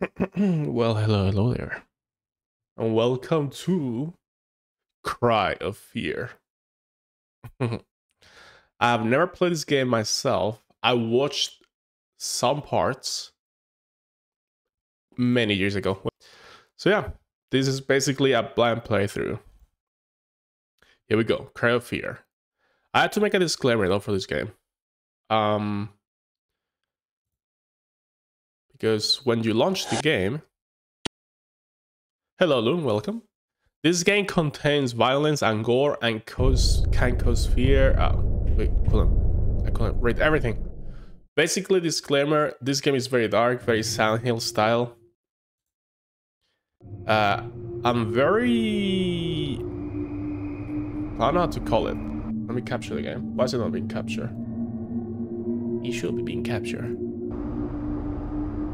well, hello, hello there. And welcome to Cry of Fear. I've never played this game myself. I watched some parts many years ago. So, yeah, this is basically a blind playthrough. Here we go Cry of Fear. I had to make a disclaimer though for this game. Um, because when you launch the game, hello Loon, welcome. This game contains violence and gore and cause, can cause fear. Oh, wait, couldn't, I couldn't read everything. Basically, disclaimer: this game is very dark, very Silent Hill style. Uh, I'm very. I don't know how to call it. Let me capture the game. Why is it not being captured? It should be being captured.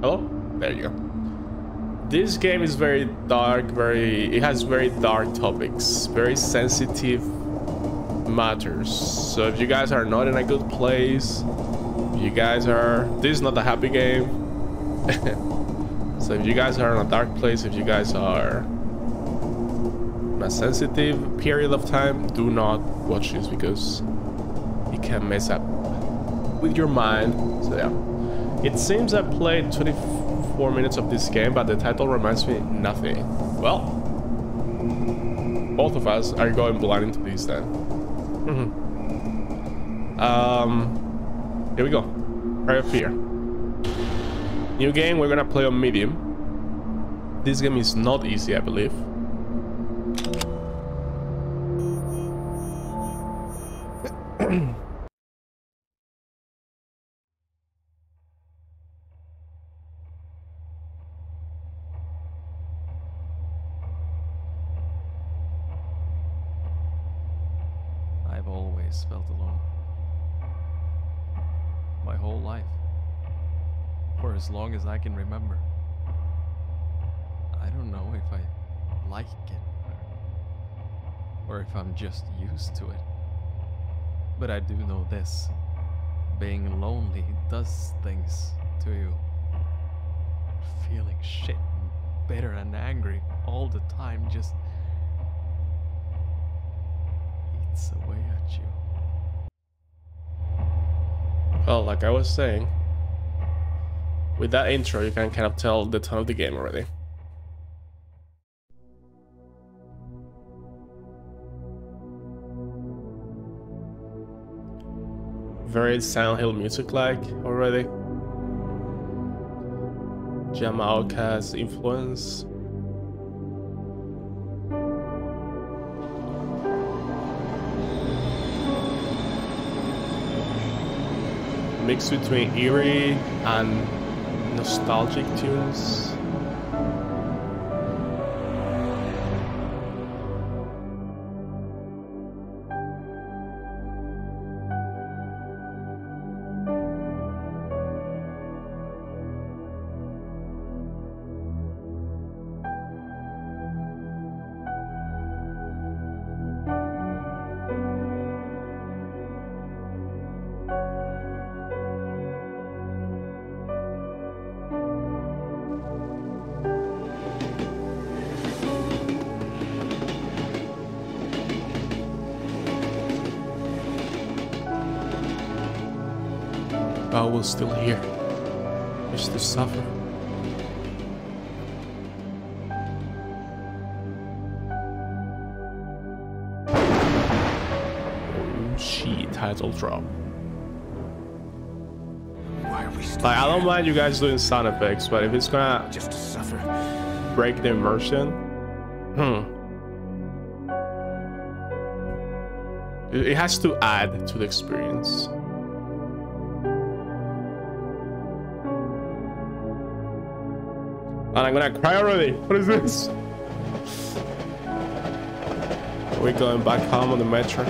Hello? There you go. This game is very dark, very it has very dark topics, very sensitive matters. So if you guys are not in a good place, you guys are this is not a happy game. so if you guys are in a dark place, if you guys are a sensitive period of time, do not watch this because it can mess up with your mind. So yeah. It seems I played 24 minutes of this game, but the title reminds me nothing. Well, both of us are going blind into this then. Mm-hmm. um, here we go. Right up here. New game, we're gonna play on medium. This game is not easy, I believe. As long as I can remember. I don't know if I like it or if I'm just used to it. But I do know this being lonely does things to you. Feeling shit and bitter and angry all the time just eats away at you. Well, like I was saying, with that intro, you can kind of tell the tone of the game already. Very Silent Hill music-like already. Yamaoka's influence. mix between eerie and nostalgic tunes. Still here, just to suffer. Oh shit, title drop. Why are we still Like, I don't mind you guys doing sound effects, but if it's gonna Just to suffer. break the immersion, hmm. It it has to add to the experience. And I'm gonna cry already. What is this? We're going back home on the metro.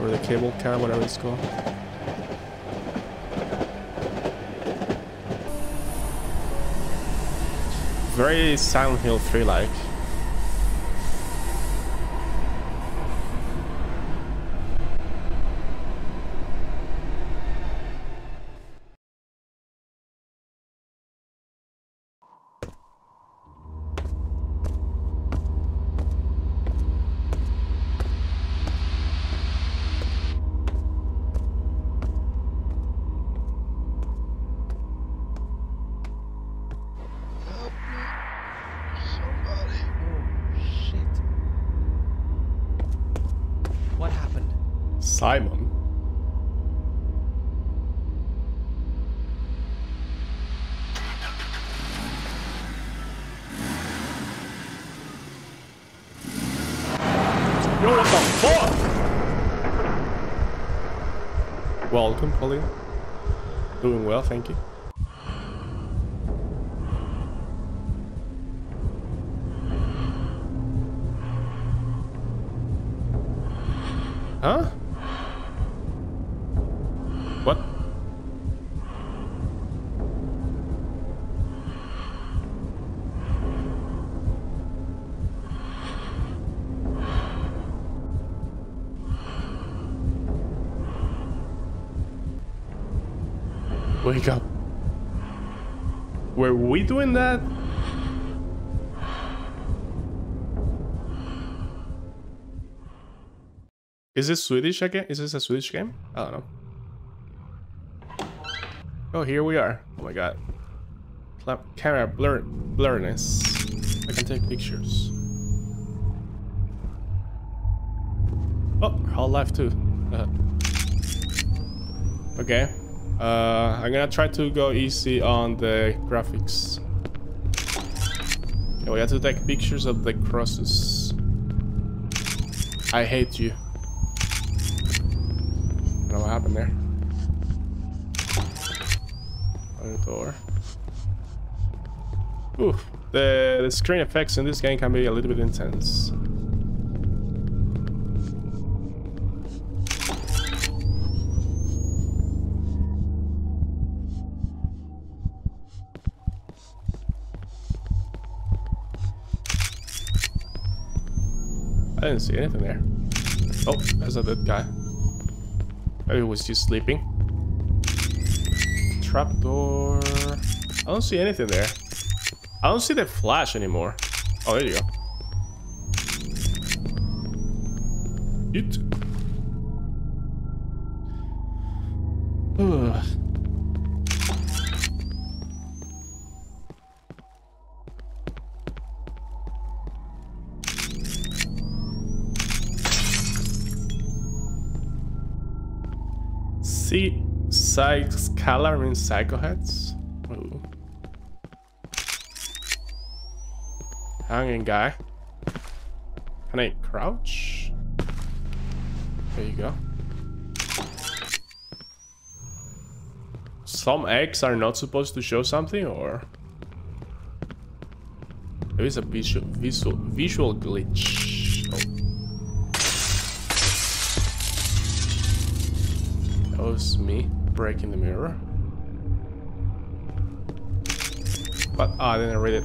Or the cable car, whatever it's called. Very Silent Hill 3 like. We doing that? Is this Swedish again? Is this a Swedish game? I don't know. Oh, here we are. Oh my god. Cla camera blur blurriness. I can take pictures. Oh, Half-Life 2. Uh, okay. Uh, I'm gonna try to go easy on the graphics. Okay, we have to take pictures of the crosses. I hate you. I know what happened there. On door. Ooh, the, the screen effects in this game can be a little bit intense. Didn't see anything there. Oh, there's a dead guy. Maybe he was just sleeping. Trapdoor. I don't see anything there. I don't see the flash anymore. Oh, there you go. It. Color means psycho heads. Ooh. Hanging guy. Can I crouch? There you go. Some eggs are not supposed to show something, or there is a visual visual visual glitch. Oh. That was me breaking the mirror. But oh, I didn't read it.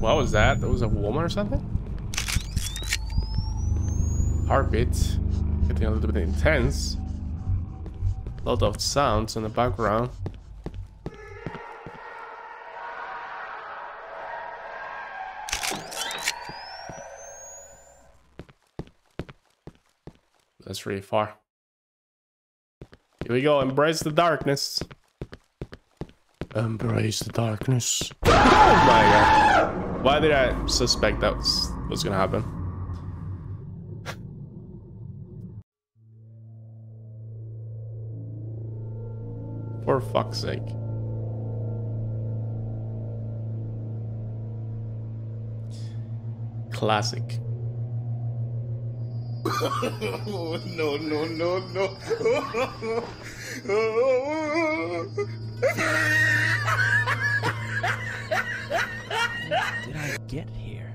What was that? That was a woman or something? Heartbeat. Getting a little bit intense. A lot of sounds in the background. Really far. Here we go. Embrace the darkness. Embrace the darkness. Oh my god. Why did I suspect that was, was gonna happen? For fuck's sake. Classic. No, no, no, no. Did I get here?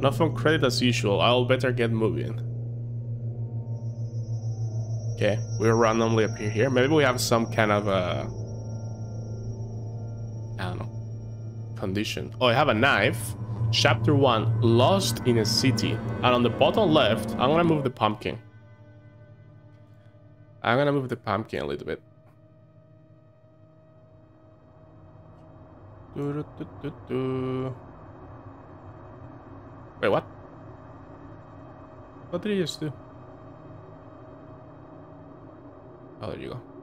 Not from credit as usual. I'll better get moving. Okay, we randomly appear here. Maybe we have some kind of uh condition. Oh, I have a knife. Chapter one: Lost in a city. And on the bottom left, I'm gonna move the pumpkin. I'm gonna move the pumpkin a little bit. Wait, what? What did he just do? Oh, there you go.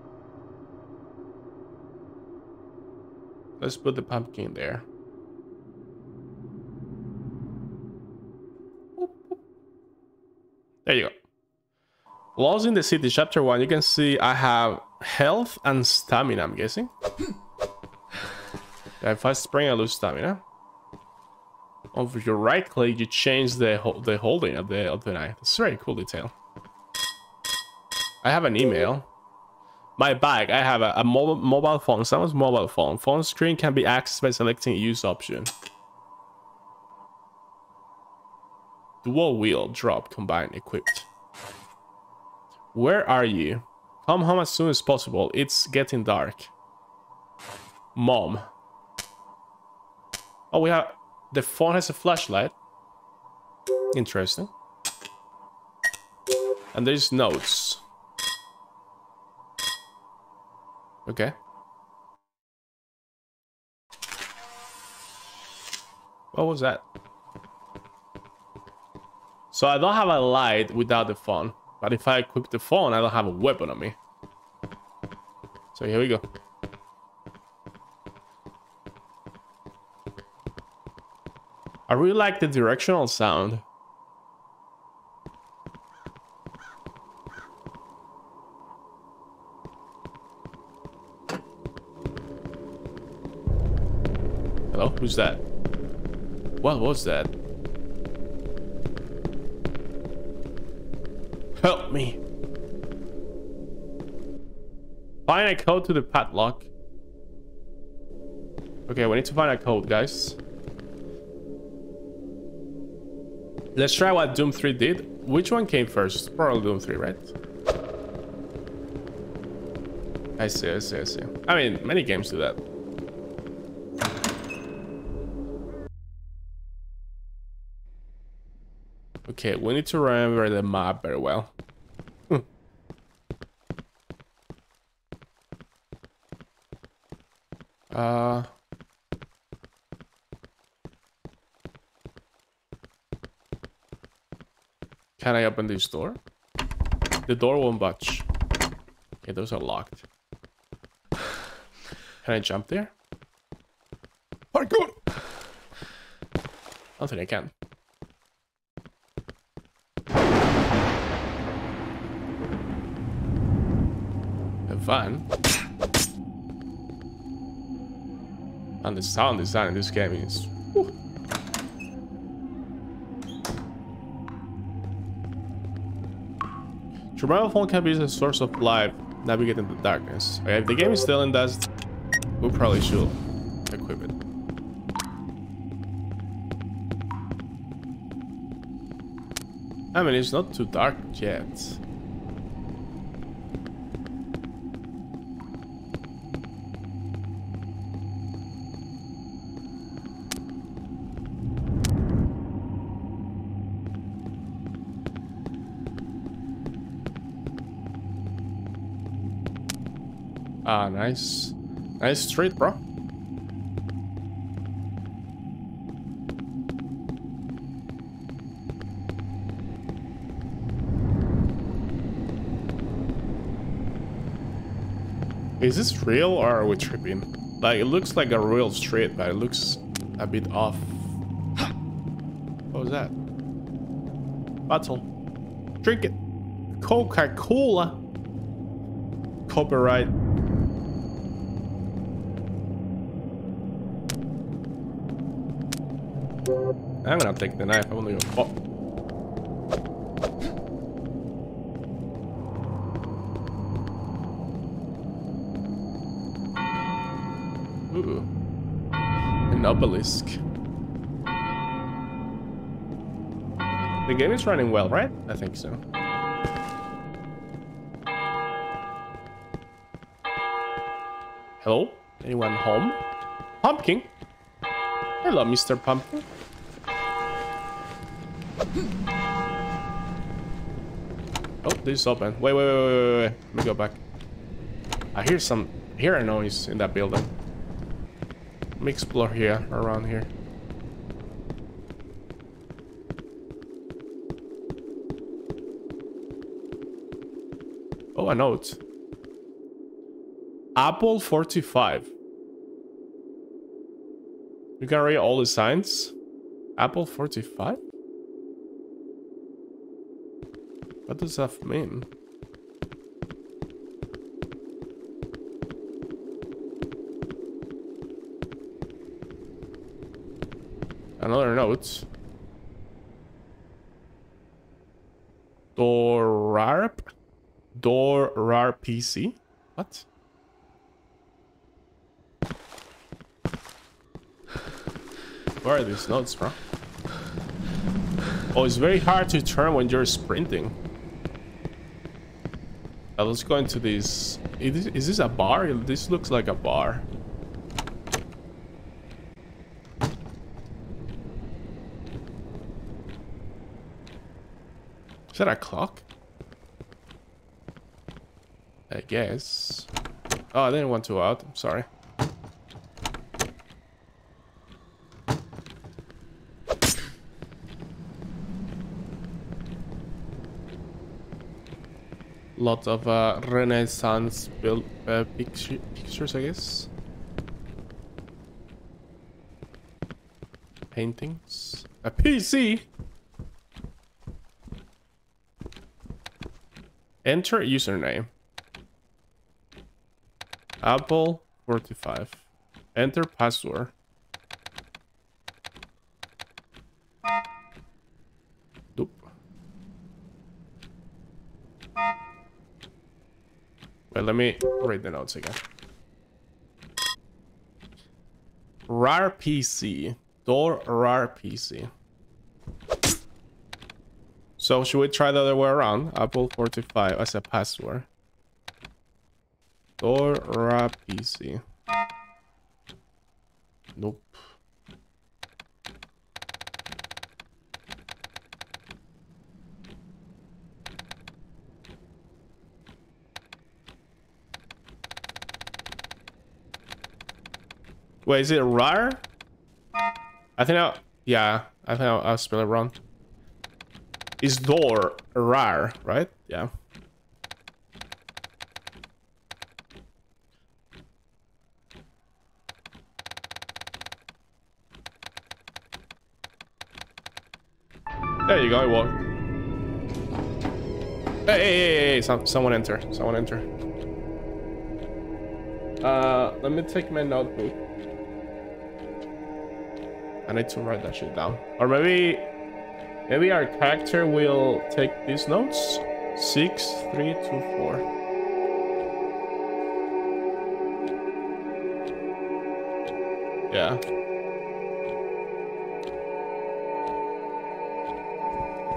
Let's put the pumpkin there. There you go. Lost in the City, Chapter 1. You can see I have health and stamina, I'm guessing. if I spring, I lose stamina. Over your right click, you change the ho the holding of the of the knife. It's very cool detail. I have an email. My bag. I have a, a mobile mobile phone. Someone's mobile phone. Phone screen can be accessed by selecting use option. Dual wheel drop combined equipped. Where are you? Come home as soon as possible. It's getting dark. Mom. Oh, we have... The phone has a flashlight. Interesting. And there's notes. Okay. What was that? So I don't have a light without the phone. But if I equip the phone, I don't have a weapon on me. So here we go. I really like the directional sound. Who's that? What was that? Help me. Find a code to the padlock. Okay, we need to find a code, guys. Let's try what Doom 3 did. Which one came first? Probably Doom 3, right? I see, I see, I see. I mean, many games do that. Okay, we need to remember the map very well. Hmm. uh... Can I open this door? The door won't budge. Okay, those are locked. Can I jump there? Parkour! I don't think I can. Fun. And the sound design in this game is... Whew. Your mobile phone can be a source of light navigating the darkness. Okay, if the game is still in dust, we probably should equip it. I mean, it's not too dark yet. Ah, nice. Nice street, bro. Is this real or are we tripping? Like, it looks like a real street, but it looks a bit off. what was that? Bottle. Drink it. Coca-Cola. Copyright. I'm gonna take the knife. I won't even. Oh. Ooh. An obelisk. The game is running well, right? I think so. Hello? Anyone home? Pumpkin? Hello, Mr. Pumpkin. Oh, this is open. Wait, wait, wait, wait, wait, wait. Let me go back. I hear some, hear a noise in that building. Let me explore here, around here. Oh, a note. Apple 45. You can read all the signs. Apple 45? What does that mean? Another note. Dorarp? Dorar PC? What? Where are these notes, from? Oh, it's very hard to turn when you're sprinting. Uh, let's go into this. Is, is this a bar? This looks like a bar. Is that a clock? I guess. Oh, I didn't want to out. I'm sorry. Lot of uh, Renaissance build uh, picture, pictures, I guess. Paintings. A PC. Enter username. Apple 45. Enter password. Nope. Wait, let me read the notes again. RAR PC. Door RAR PC. So should we try the other way around? Apple 45 as a password. Door RAR PC. Nope. Wait, is it RAR? I think I, yeah, I think I'll, I'll spell it wrong. Is door RAR, right? Yeah. There you go, it worked. Hey, hey, hey, hey, some, someone enter, someone enter. Uh, let me take my notebook. I need to write that shit down. Or maybe, maybe our character will take these notes. Six, three, two, four. Yeah.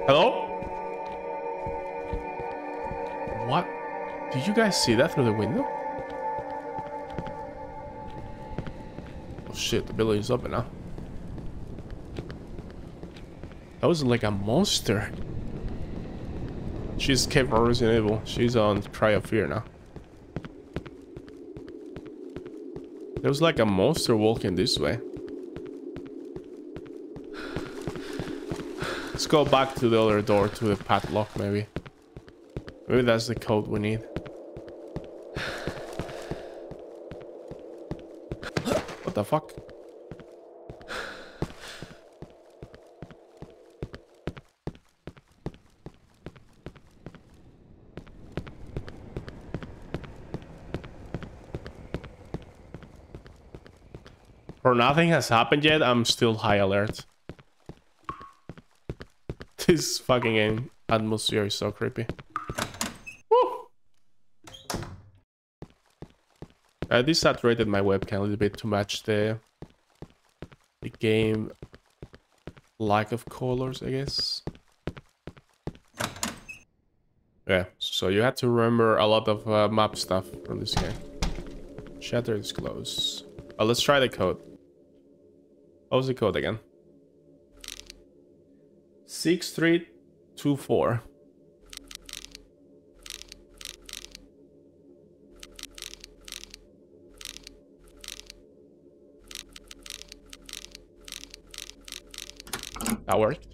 Hello? What? Did you guys see that through the window? Oh shit, the building's open now. That was like a monster. She's escaped from Resident Evil. She's on Cry of Fear now. There was like a monster walking this way. Let's go back to the other door to the padlock maybe. Maybe that's the code we need. What the fuck? For nothing has happened yet, I'm still high alert. This fucking game atmosphere is so creepy. Woo! I desaturated my webcam a little bit to match the the game lack of colors, I guess. Yeah, so you had to remember a lot of uh, map stuff from this game. Shutter is closed. Let's try the code. What was the code again? 6324. That worked.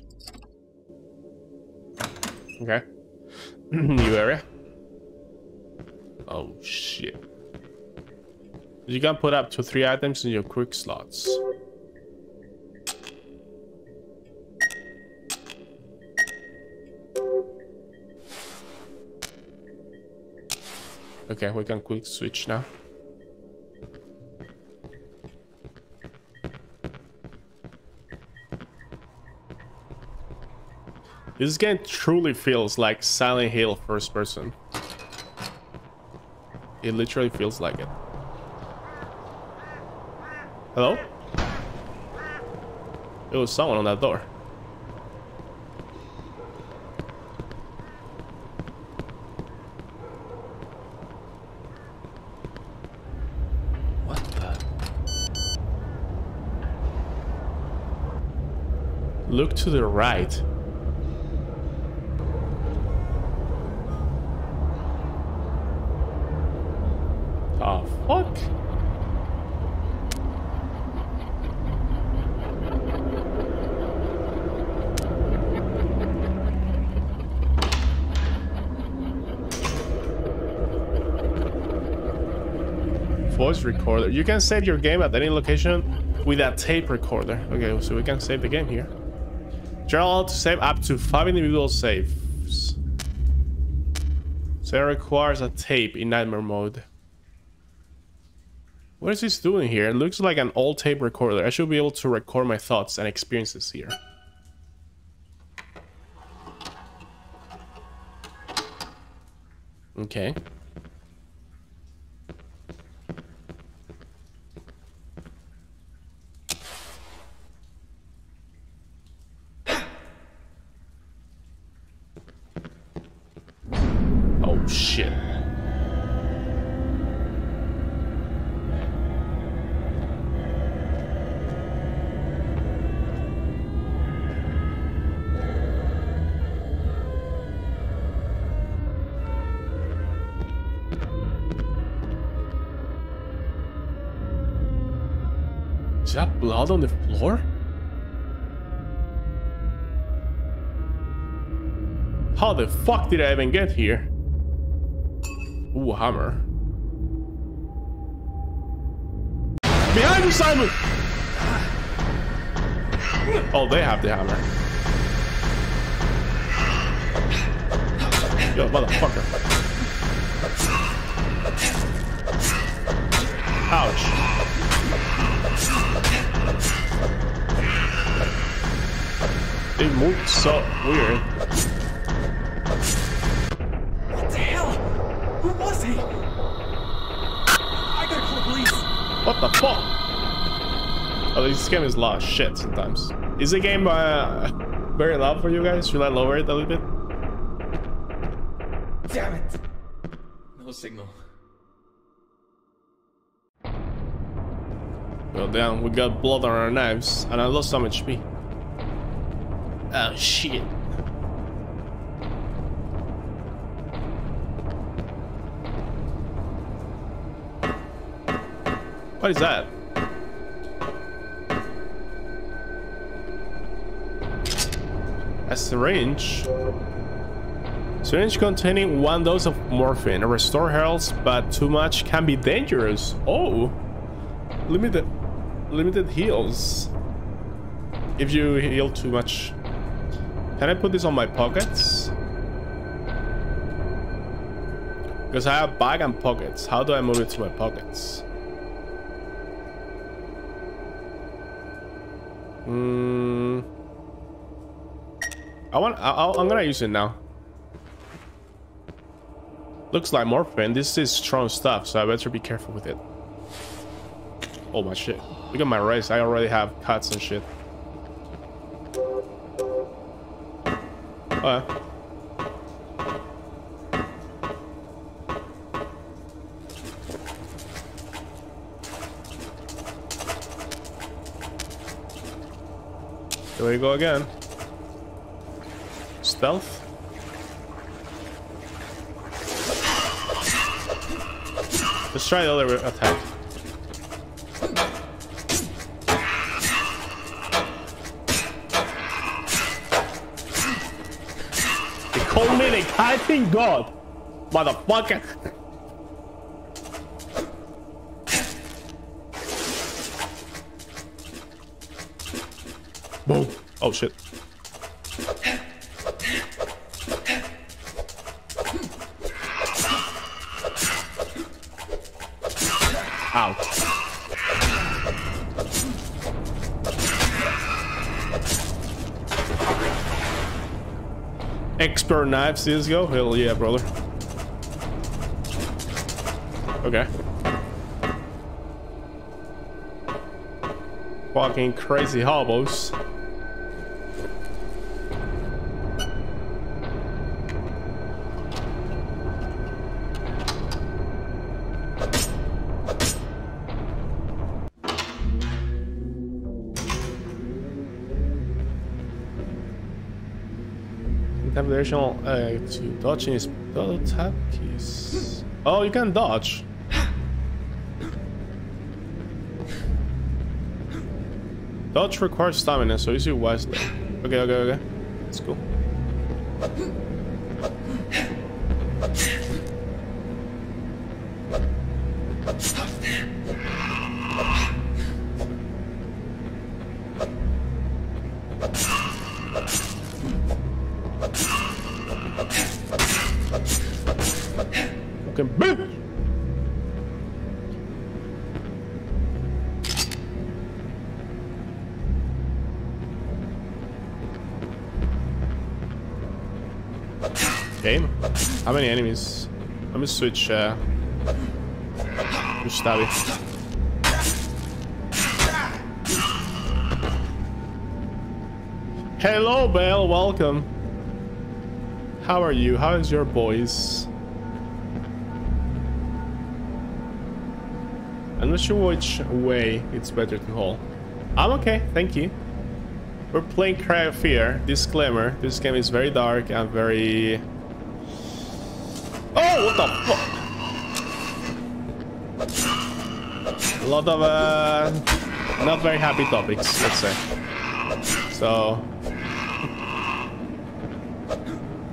Okay. New area. Oh shit. You can put up to three items in your quick slots. Okay, we can quick switch now. This game truly feels like Silent Hill first person. It literally feels like it. Hello? It was someone on that door. Look to the right. The fuck? Voice recorder. You can save your game at any location with a tape recorder. Okay, so we can save the game here. Allowed to save up to five individual saves. So it requires a tape in nightmare mode. What is this doing here? It looks like an old tape recorder. I should be able to record my thoughts and experiences here. Okay. The fuck did I even get here? Ooh, hammer. Behind you, Simon! Oh, they have the hammer. Yo, motherfucker. Ouch. They moved so weird. What the fuck? Oh, this game is a lot of shit sometimes. Is the game uh, very loud for you guys? Should I lower it a little bit? Damn it. No signal. Well, damn, we got blood on our knives, and I lost some HP. Oh, shit. What is that? A syringe. Syringe containing one dose of morphine. Restore health, but too much can be dangerous. Oh. Limited limited heals. If you heal too much. Can I put this on my pockets? Because I have bag and pockets. How do I move it to my pockets? Hmm. I want. I, I'm gonna use it now. Looks like morphine. This is strong stuff, so I better be careful with it. Oh my shit. Look at my wrist. I already have cuts and shit. Uh. Here we go again. Stealth. Let's try the other attack. They call me the kiting god, motherfucker. Boom. Oh shit. Ow. Expert knives, this go? Hell yeah, brother. Okay. Fucking crazy hobos. Tap additional uh, dodging is double tap keys. Oh, you can dodge. Dodge requires stamina, so use it wisely. Okay, okay, okay. That's cool. Switch, uh... Stabby. Hello, Belle, welcome. How are you? How is your voice? I'm not sure which way it's better to haul. I'm okay, thank you. We're playing Cry of Fear. Disclaimer, this game is very dark and very... Oh, what the fuck? A lot of, uh, not very happy topics, let's say. So...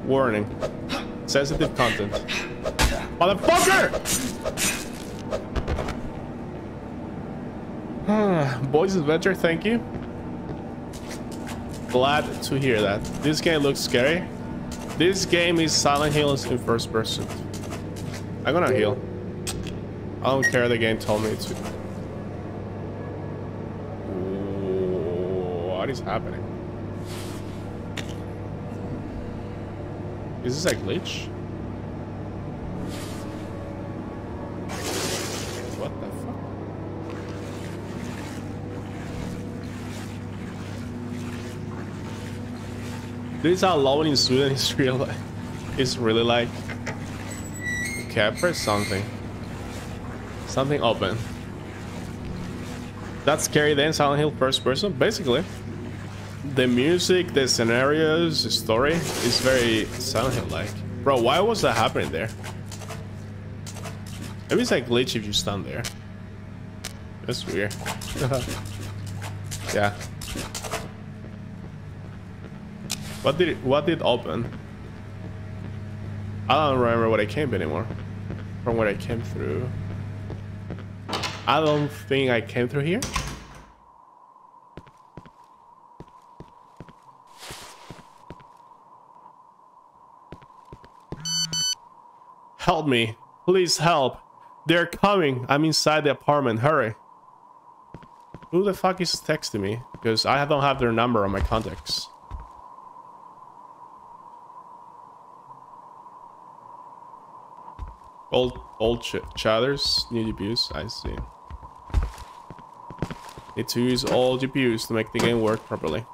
Warning. Sensitive content. Motherfucker! Boys Adventure, thank you. Glad to hear that. This game looks scary. This game is Silent Hill in first person. I'm gonna heal. I don't care the game told me to. Happening? Is this a glitch? What the fuck? This is how low in Sweden is real. It's really like. Okay, I press something. Something open. That's scary then, Silent Hill first person, basically. The music, the scenarios, the story is very Silent Hill like. Bro, why was that happening there? Maybe it's like glitch if you stand there. That's weird. yeah. What did it, what did open? I don't remember what I came anymore. From where I came through. I don't think I came through here. Help me. Please help. They're coming. I'm inside the apartment. Hurry. Who the fuck is texting me? Because I don't have their number on my contacts. Old old ch chatters need GPUs. I see. Need to use all GPUs to make the game work properly.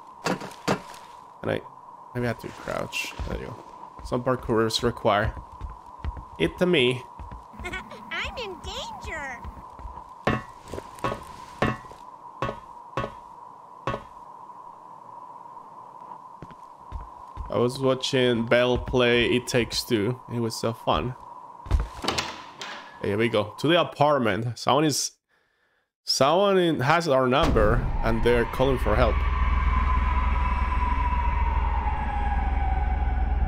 And I maybe I have to crouch. There you go. Some parkourers require it to me. I'm in danger. I was watching Bell play It Takes Two. It was so fun. Here we go to the apartment. Someone is, someone in, has our number, and they're calling for help.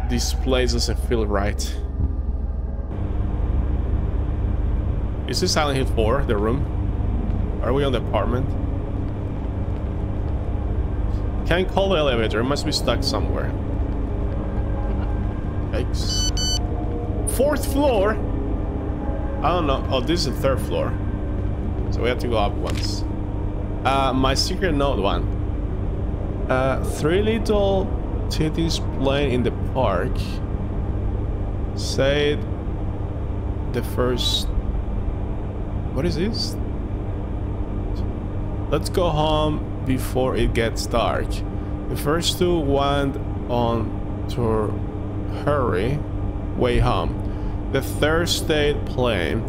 This place doesn't feel right. Is this Silent Hill 4, the room? Are we on the apartment? Can't call the elevator. It must be stuck somewhere. Yikes. Fourth floor? I don't know. Oh, this is the third floor. So we have to go up once. Uh, my secret note one. Uh, three little titties playing in the park. Said the first... What is this? Let's go home before it gets dark. The first two went on to hurry way home. The third stayed playing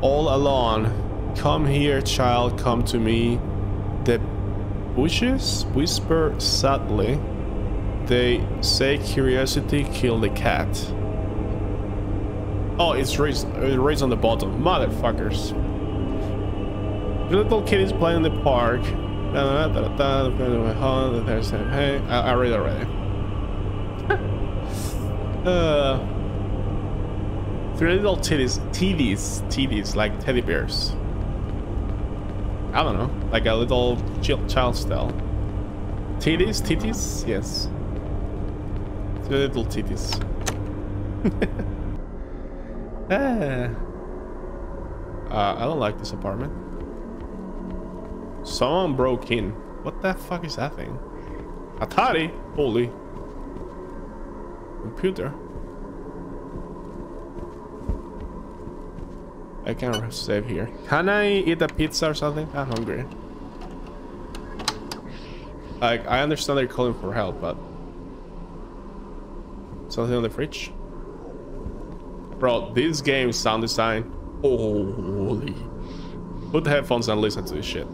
all alone. Come here, child, come to me. The bushes whisper sadly. They say curiosity killed the cat. Oh, it's raised, it's raised on the bottom. Motherfuckers. Little kid is playing in the park. Hey, I, I read already. uh, three little titties, titties, titties, like teddy bears. I don't know, like a little child, style. Titties, titties, yes. Three little titties. ah. Uh, I don't like this apartment. Someone broke in. What the fuck is that thing? Atari? Holy. Computer. I can't save here. Can I eat a pizza or something? I'm hungry. Like, I understand they're calling for help, but... Something on the fridge? Bro, this game sound design... Holy... Put the headphones and listen to this shit.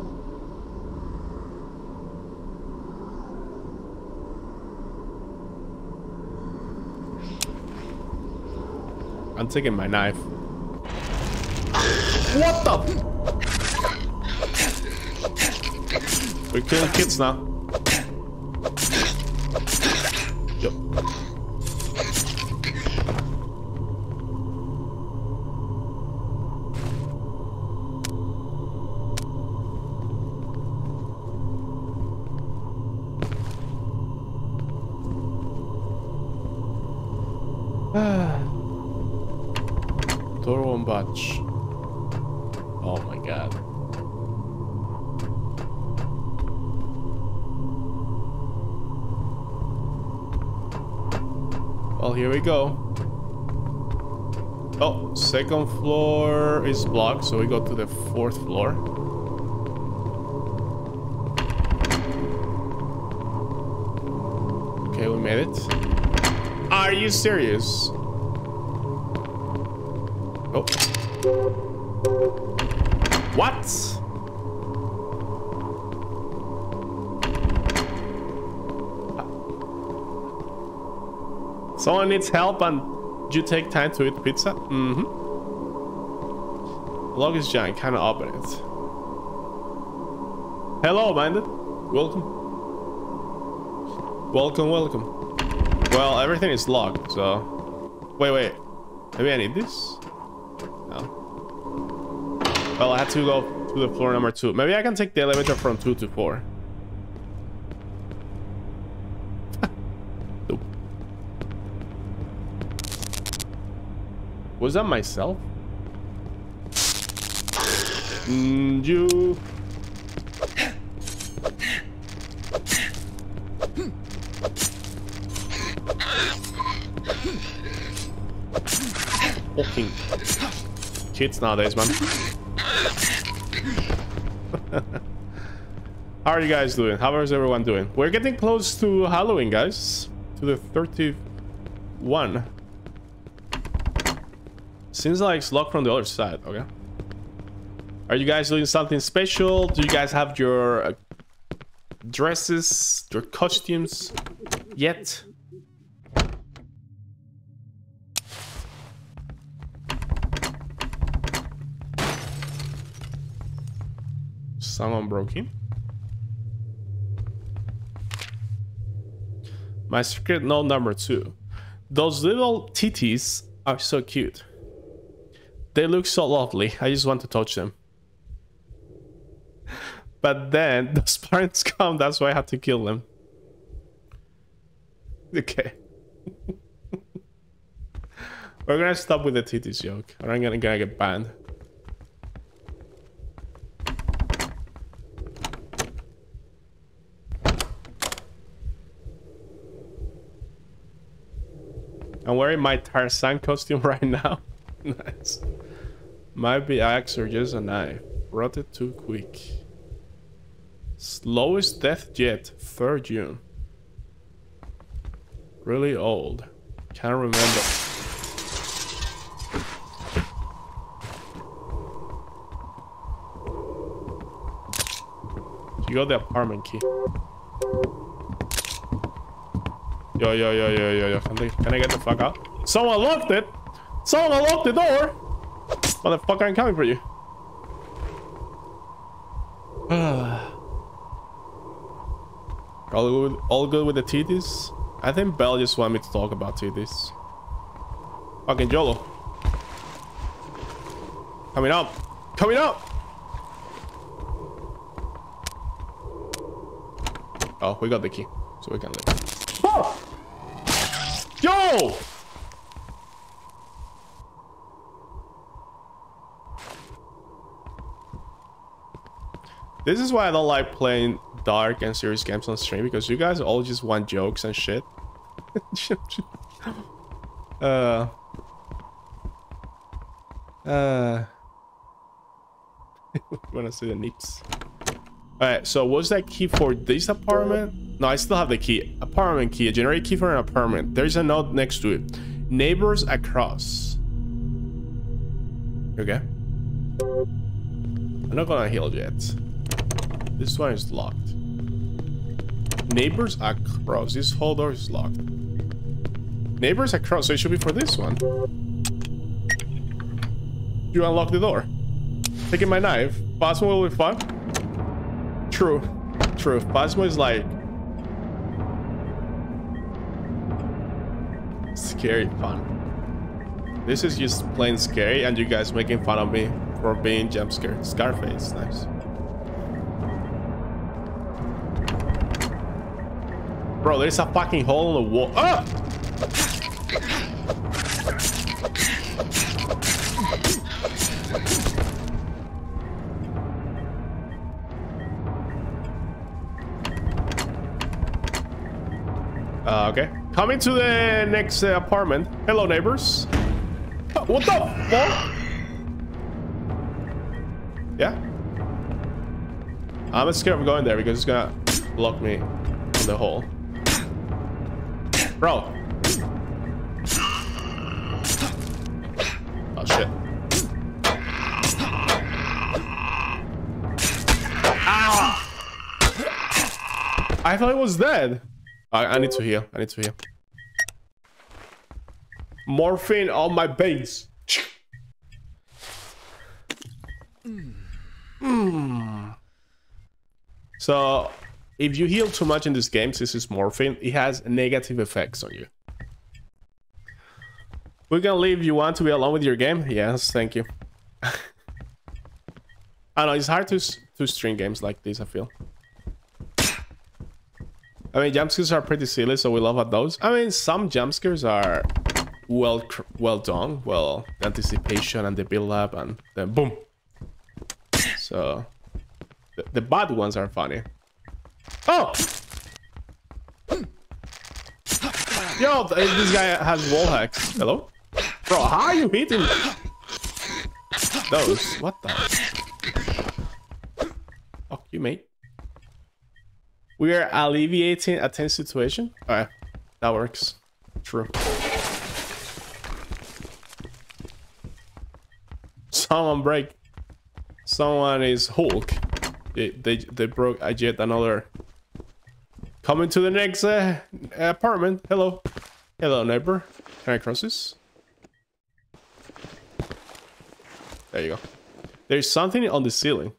I'm taking my knife. What the? We're killing kids now. Here we go. Oh, second floor is blocked, so we go to the fourth floor. Okay, we made it. Are you serious? Oh. What? Someone needs help and you take time to eat pizza? Mm-hmm. Log is giant, kinda open it. Hello, minded. Welcome. Welcome, welcome. Well, everything is locked, so... Wait, wait. Maybe I need this? No. Well, I had to go to the floor number two. Maybe I can take the elevator from two to four. nope. Was that myself? Mm, you... Fucking kids nowadays, man. How are you guys doing? How is everyone doing? We're getting close to Halloween, guys. To the 31. Seems like it's locked from the other side. Okay. Are you guys doing something special? Do you guys have your uh, dresses, your costumes yet? Someone broke in. My secret note number two. Those little titties are so cute. They look so lovely. I just want to touch them. But then the parents come, that's why I had to kill them. Okay. We're gonna stop with the titties joke, or I'm gonna, gonna get banned. I'm wearing my Tarzan costume right now. nice. Might be axe or just a knife. It too quick. Slowest death yet, 3rd June. Really old. Can't remember. You got the apartment key. Yo, yo, yo, yo, yo, yo. Can, they, can I get the fuck out? Someone locked it! Someone locked the door! Motherfucker, I'm coming for you. all, good, all good with the titties? I think Bell just wanted me to talk about titties. Fucking Jolo. Coming up. Coming up! Oh, we got the key. So we can leave. Oh! Yo! This is why I don't like playing dark and serious games on stream because you guys all just want jokes and shit. uh. Uh. wanna see the nips. Alright, so what's that key for this apartment? No, I still have the key. Apartment key. A generate key for an apartment. There's a note next to it. Neighbors across. Okay. I'm not gonna heal yet. This one is locked. Neighbors across. This whole door is locked. Neighbors across. So it should be for this one. You unlock the door. Taking my knife. Phasmo will be fun. True. True. Phasmo is like... Scary fun. This is just plain scary and you guys making fun of me for being jump scared. Scarface. Nice. Bro, there's a fucking hole in the wall. Ah! Uh, okay. Coming to the next uh, apartment. Hello, neighbors. Uh, what the fuck? Yeah. I'm scared of going there because it's gonna block me on the hole. Bro. Oh, shit. Ow! I thought it was dead. I, I need to heal. I need to heal. Morphine on my veins. Mm. So, if you heal too much in this game, this is morphine, it has negative effects on you. We can leave you want to be alone with your game? Yes, thank you. I know, it's hard to, to stream games like this, I feel. I mean, jump scares are pretty silly, so we love at those. I mean, some jump scares are well well done. Well, anticipation and the build up and then boom. So, the, the bad ones are funny. Oh! Yo, this guy has wall hacks. Hello? Bro, how are you hitting those? What the? Fuck you, mate. We are alleviating a tense situation. Alright, that works. True. Someone break. Someone is Hulk. They they, they broke I yet another. Coming to the next uh, apartment. Hello, hello neighbor. Can I cross this? There you go. There's something on the ceiling.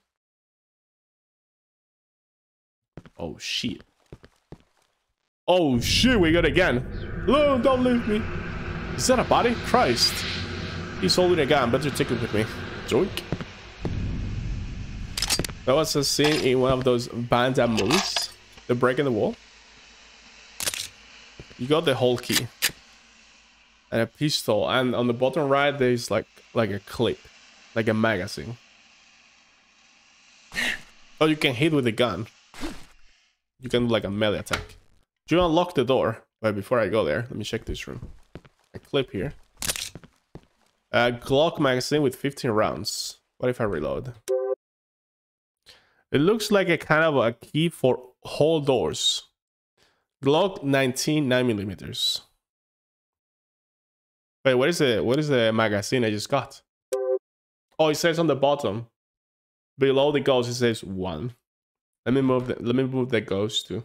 Oh shit. Oh shit, we got again. No, don't leave me. Is that a body? Christ. He's holding a gun. Better take it with me. Joink. That was a scene in one of those Banda movies. The break in the wall. you got the whole key and a pistol, and on the bottom right there's like like a clip, like a magazine. Oh, you can hit with the gun. You can do like a melee attack. Do you unlock the door? Wait, before I go there, let me check this room. A clip here. A Glock magazine with 15 rounds. What if I reload? It looks like a kind of a key for whole doors. Glock 19 9 millimeters. Wait, what is the what is the magazine I just got? Oh, it says on the bottom. Below the ghost, it says one. Let me move the let me move the ghost too.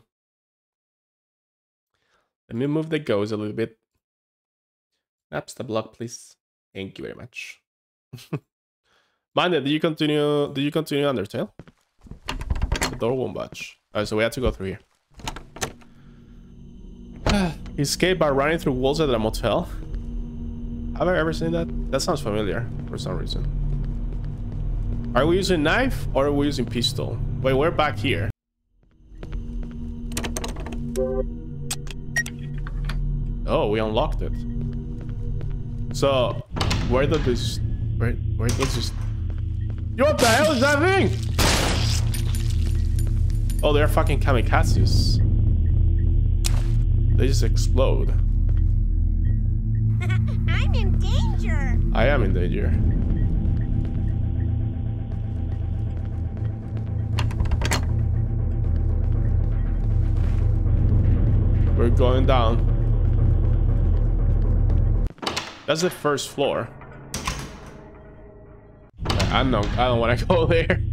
Let me move the ghost a little bit. Snaps the block, please. Thank you very much. Manda, did you continue did you continue Undertale? The door won't budge. Oh, so we have to go through here. Escape by running through walls at a motel. Have I ever seen that? That sounds familiar for some reason. Are we using knife or are we using pistol? Wait, we're back here. Oh, we unlocked it. So, where did this... Where, where does this... What the hell is that thing? Oh, they're fucking kamikazes. They just explode. I'm in danger. I am in danger. We're going down. That's the first floor. I don't know. I don't want to go there.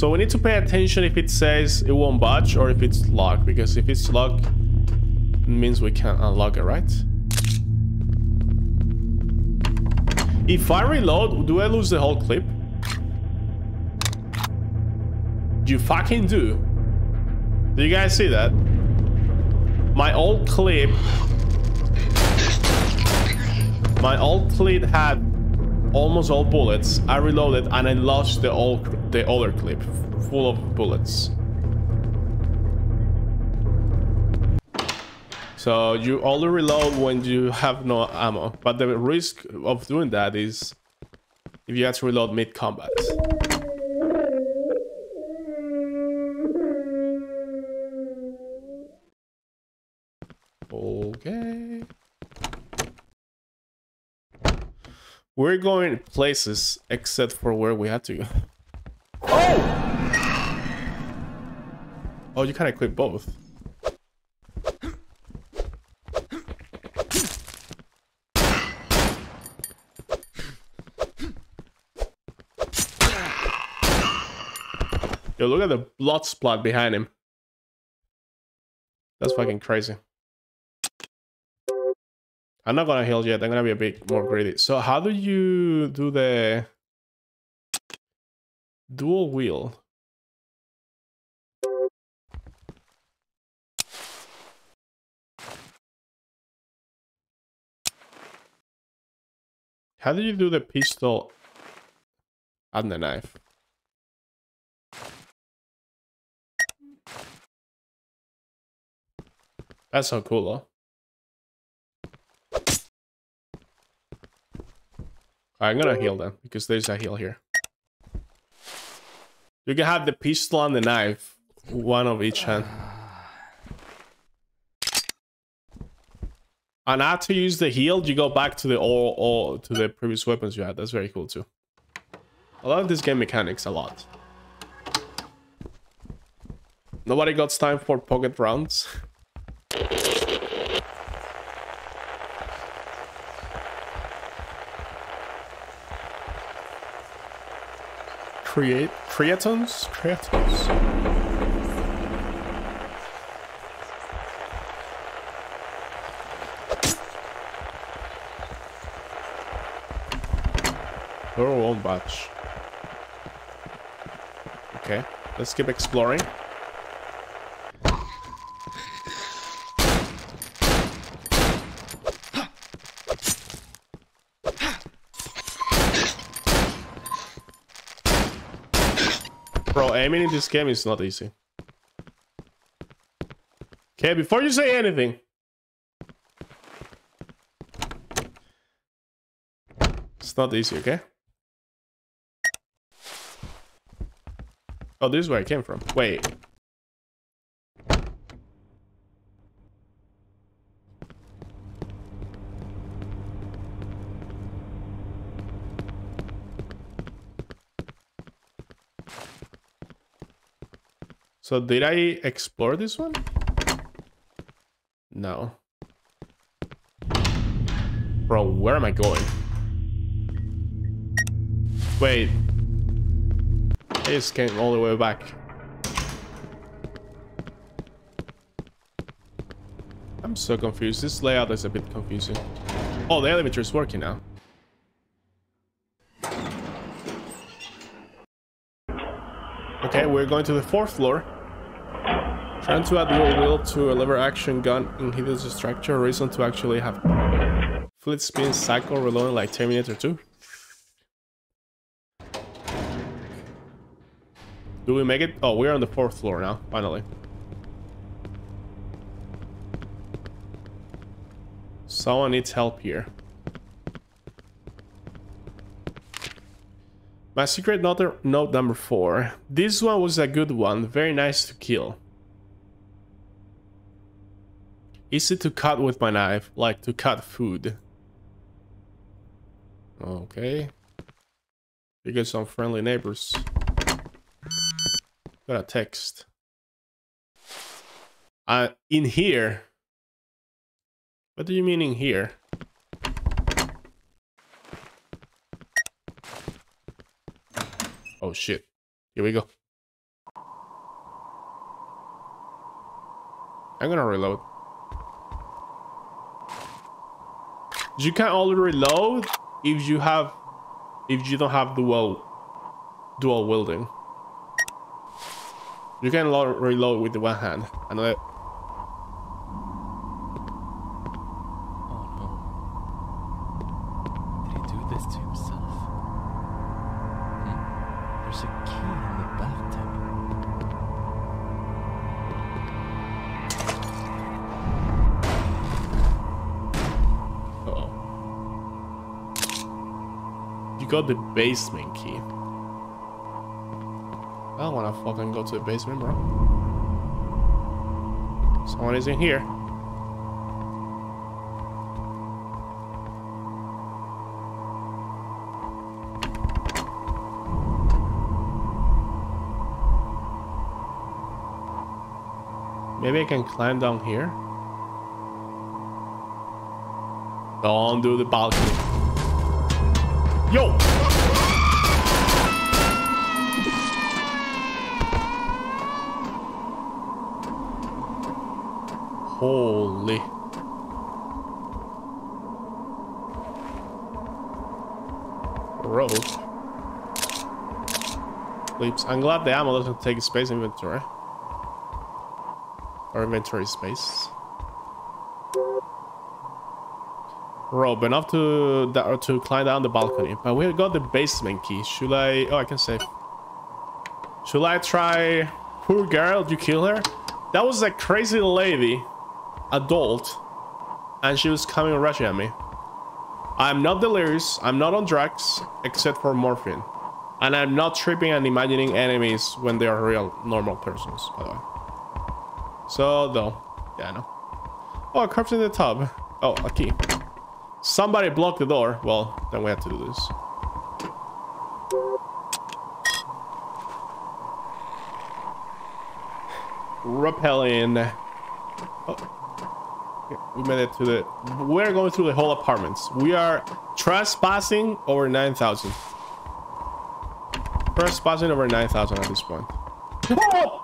So we need to pay attention if it says it won't budge or if it's locked. Because if it's locked, it means we can't unlock it, right? If I reload, do I lose the whole clip? You fucking do. Do you guys see that? My old clip... My old clip had almost all bullets. I reloaded and I lost the old, the other clip full of bullets. So you only reload when you have no ammo. But the risk of doing that is if you have to reload mid-combat. Okay. We're going places except for where we had to go. Oh! Oh, you can equip both. Yo, look at the blood splat behind him. That's fucking crazy. I'm not gonna heal yet. I'm gonna be a bit more greedy. So how do you do the dual wield? How do you do the pistol and the knife? That's so cool though. I'm gonna heal them because there's a heal here. You can have the pistol and the knife, one of each hand. And after you use the heal, you go back to the all, all to the previous weapons you had. That's very cool too. I love this game mechanics a lot. Nobody got time for pocket rounds. Create creatons? Creatons. They're all batch. Okay, let's keep exploring. Bro, aiming in this game is not easy. Okay, before you say anything. It's not easy, okay? Oh, this is where I came from. Wait. So did I explore this one? No. Bro, where am I going? Wait. I just came all the way back. I'm so confused. This layout is a bit confusing. Oh, the elevator is working now. Okay, we're going to the fourth floor. Trying to add dual wield to a lever action gun inhibits the structure. Reason to actually have fleet spin cycle reloading like Terminator 2. Do we make it? Oh, we're on the fourth floor now, finally. Someone needs help here. My secret note, note number four. This one was a good one, very nice to kill. Easy to cut with my knife, like to cut food. Okay. You get some friendly neighbors. Got a text. Uh, in here. What do you mean in here? Oh shit. Here we go. I'm gonna reload. You can only reload if you have if you don't have dual dual wielding. You can reload with the one hand. I got the basement key. I don't wanna fucking go to the basement, bro. Someone is in here. Maybe I can climb down here. Don't do the balcony. Yo! Holy. Rope. Leaps. I'm glad the ammo doesn't take space inventory. Or inventory space. Rope enough to that to climb down the balcony. But we got the basement key. Should I? Oh, I can save. Should I try? Poor girl, you kill her? That was a crazy lady, adult, and she was coming rushing at me. I'm not delirious. I'm not on drugs, except for morphine, and I'm not tripping and imagining enemies when they are real normal persons. By the way. So though, yeah, I know. Oh, a corpse in the tub. Oh, a key. Somebody blocked the door. Well, then we have to do this. Rappelling. Oh. We made it to the... We're going through the whole apartments. We are trespassing over 9,000. Trespassing over 9,000 at this point. Bro!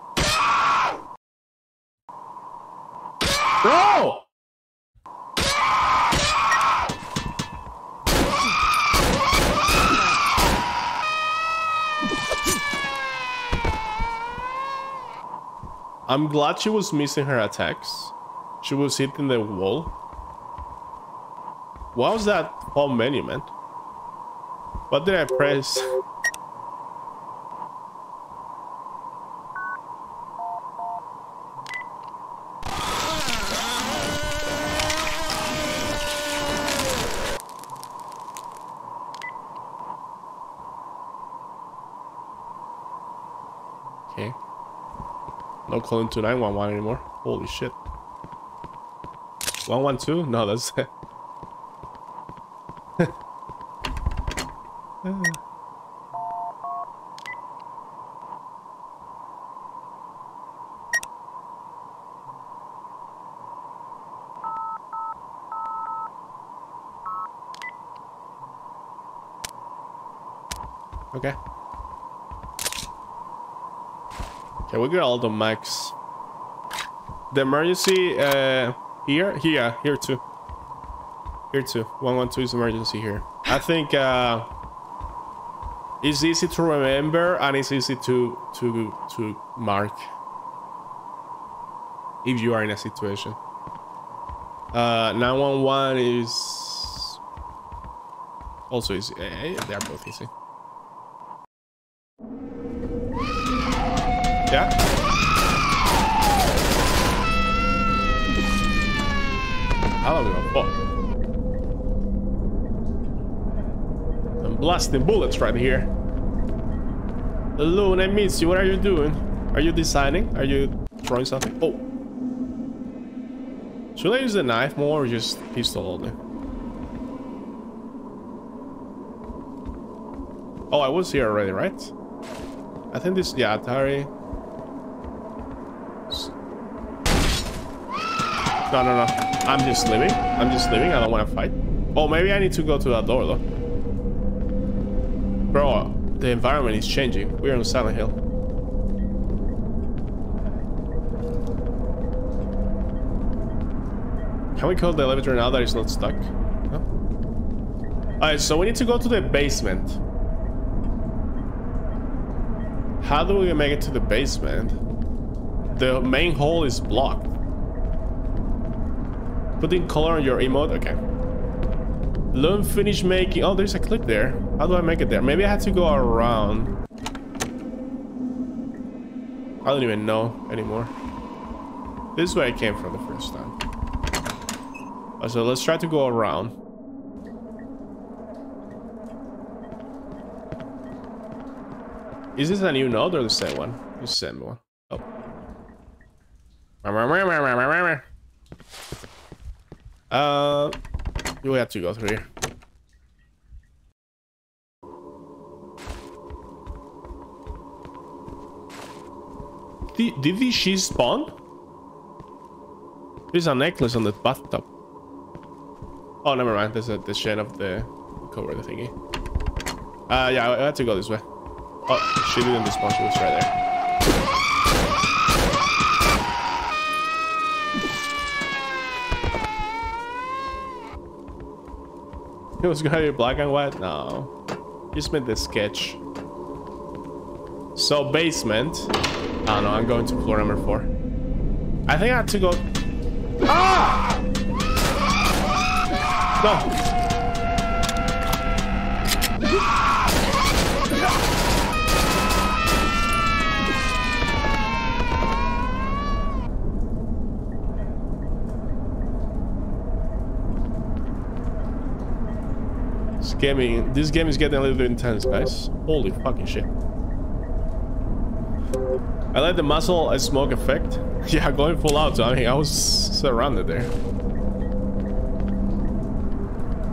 I'm glad she was missing her attacks. She was hitting the wall. What was that whole menu, man? What did I press? Okay. Calling to 911 anymore. Holy shit. 112? No, that's... okay. Okay, we got all the mics. The emergency, uh, here? Here, here too. Here too. 112 is emergency here. I think, uh, it's easy to remember and it's easy to, to, to mark. If you are in a situation. Uh, 911 is also easy. Eh, eh, They are both easy. Yeah? A fuck. Oh. I'm blasting bullets right here. Hello, I miss you. What are you doing? Are you designing? Are you throwing something? Oh. Should I use the knife more or just pistol only? Oh, I was here already, right? I think this, yeah, Atari. No, no, no. I'm just leaving. I'm just leaving. I don't want to fight. Oh, maybe I need to go to that door, though. Bro, the environment is changing. We're on Silent Hill. Can we call the elevator now that it's not stuck? No? Alright, so we need to go to the basement. How do we make it to the basement? The main hall is blocked. Putting color on your emote? Okay. Learn finish making. Oh, there's a clip there. How do I make it there? Maybe I had to go around. I don't even know anymore. This is where I came from the first time. Uh, So let's try to go around. Is this a new node or the same one? The same one. Oh. Uh, you have to go through here. Did, these she's spawn? There's a necklace on the bathtub. Oh, never mind. There's a the chain of the cover the thingy. Uh, yeah, I, I had to go this way. Oh, she didn't spawn. She was right there. It was gonna be black and white? No. Just made the sketch. So basement. I don't know, I'm going to floor number four. I think I have to go. Ah! No. This game, this game is getting a little bit intense, guys. Holy fucking shit. I like the muzzle and smoke effect. Yeah, going full out. So, I mean, I was surrounded there.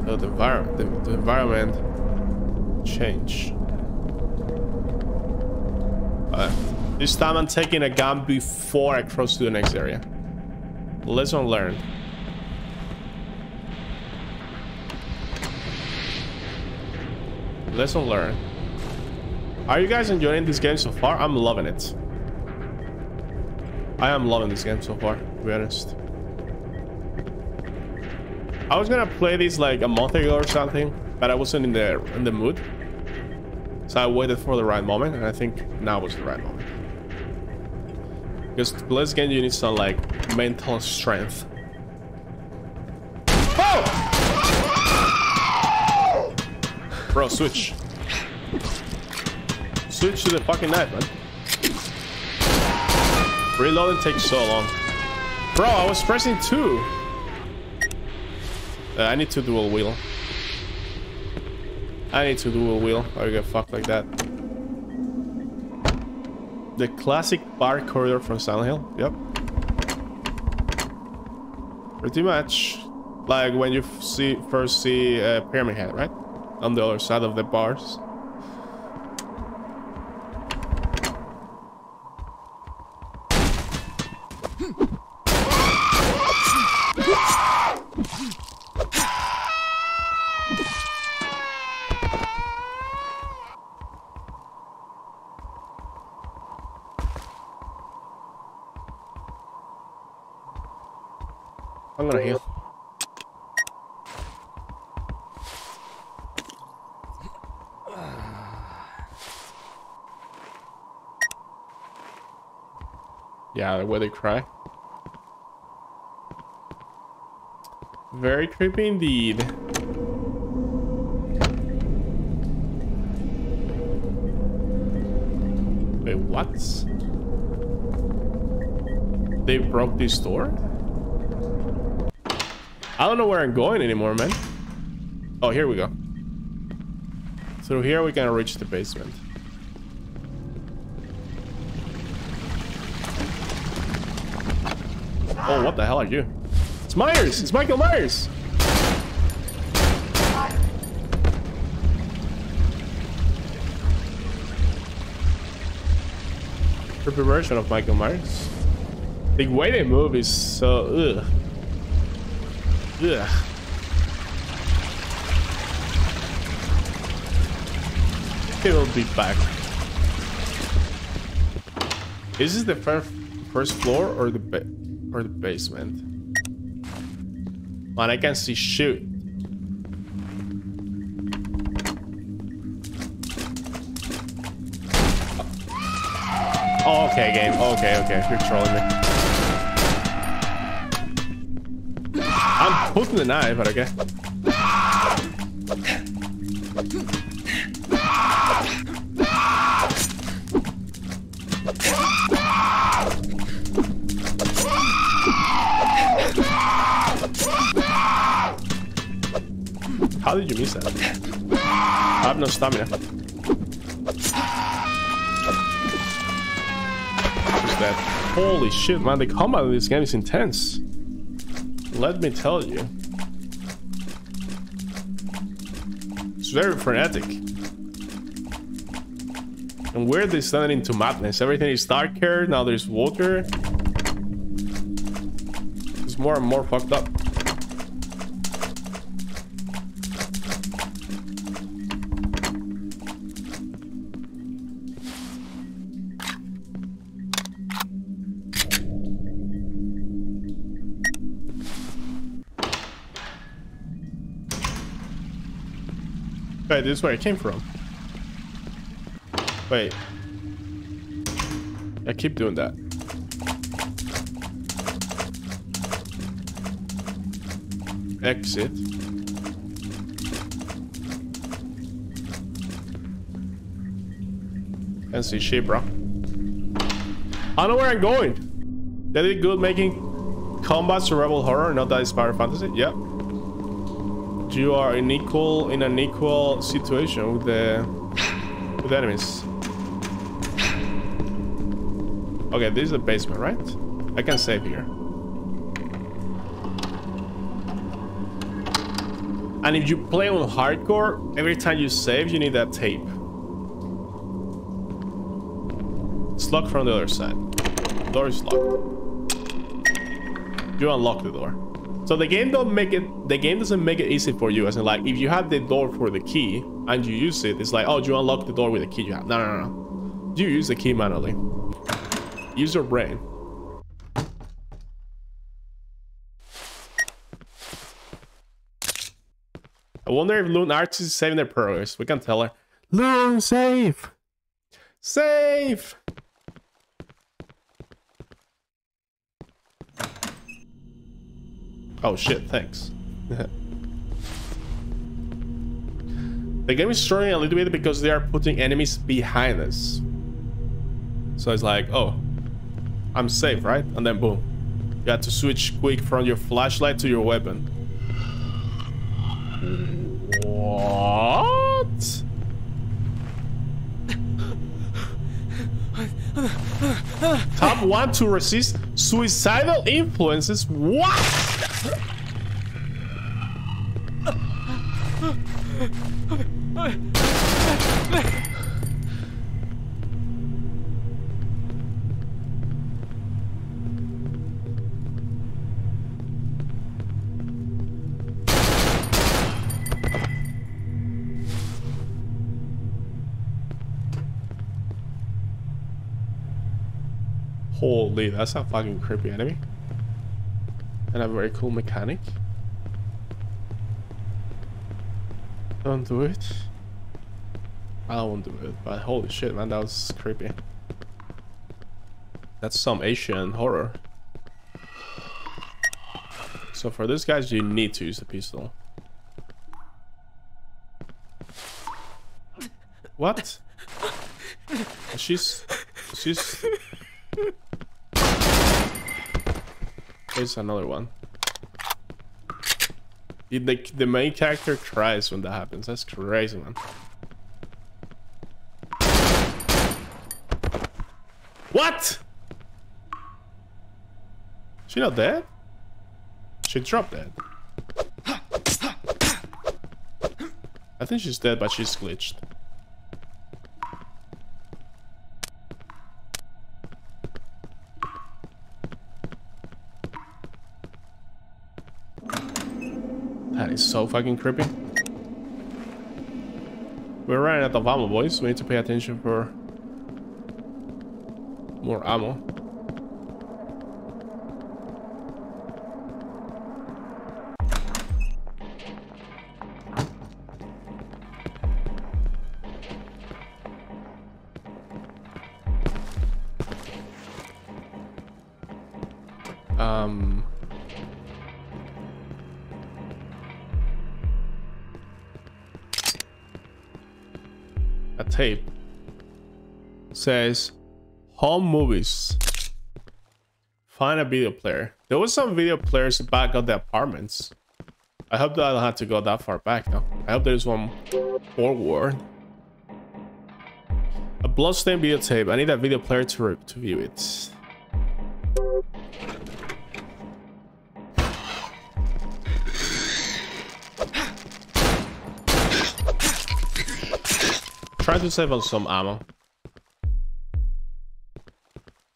Oh, the, envir the, the environment change. This time I'm taking a gun before I cross to the next area. Lesson learned. Lesson learned. Are you guys enjoying this game so far? I'm loving it. I am loving this game so far, to be honest. I was gonna play this like a month ago or something, but I wasn't in the in the mood. So I waited for the right moment, and I think now was the right moment. Because to play this game, you need some like mental strength. Bro, switch. Switch to the fucking knife, man. Reloading takes so long. Bro, I was pressing two. Uh, I need to dual wield. I need to dual wield. I get fucked like that. The classic bar corridor from Silent Hill. Yep. Pretty much like when you see first see uh, Pyramid Head, right? On the other side of the bars. I'm gonna heal. Yeah, where they cry. Very creepy indeed. Wait, what? They broke this door? I don't know where I'm going anymore, man. Oh, here we go. Through here we can reach the basement. Oh, what the hell are you? It's Myers! It's Michael Myers! Creepy version of Michael Myers. The way they move is so ugh. Ugh. He will be back. Is this the first floor or the or the basement? Man, I can see shoot. Oh, okay, game. Okay, okay. You're trolling me. I'm putting the knife, but okay. How did you miss that? I have no stamina. Who's that? Holy shit, man. The combat in this game is intense. Let me tell you. It's very frenetic. And where they turning into madness. Everything is dark here. Now there's water. It's more and more fucked up. This is where I came from. Wait. I keep doing that. Exit. And see shit, bro. I know where I'm going. They did good making combat survival horror, not that inspired fantasy. Yep you are in equal in an equal situation with the with enemies. Okay, this is the basement, right? I can save here. And if you play on hardcore, every time you save, you need that tape. It's locked from the other side. The door is locked. You unlock the door. So the game don't make it the game doesn't make it easy for you as in like if you have the door for the key and you use it, it's like oh you unlock the door with the key you have. No no no. You use the key manually. Use your brain. I wonder if Loon Arts is saving their progress. We can tell her. Loon save! Save! Oh shit, thanks. The game is struggling a little bit because they are putting enemies behind us. So it's like, oh, I'm safe, right? And then boom. You have to switch quick from your flashlight to your weapon. What? Top one to resist suicidal influences. What? Holy, that's a fucking creepy enemy. And a very cool mechanic. Don't do it. I won't do it, but holy shit, man, that was creepy. That's some Asian horror. So for this guys, you need to use the pistol. What? She's... She's... There's another one. The, the main character cries when that happens. That's crazy, man. What? She not dead? She dropped dead. I think she's dead, but she's glitched. That is so fucking creepy. We're running out of ammo, boys. We need to pay attention for more ammo. Um... tape says home movies. Find a video player. There was some video players back at the apartments. I hope that i don't have to go that far back though. I hope there's one forward a bloodstained video tape i need a video player to, to view it To save on some ammo.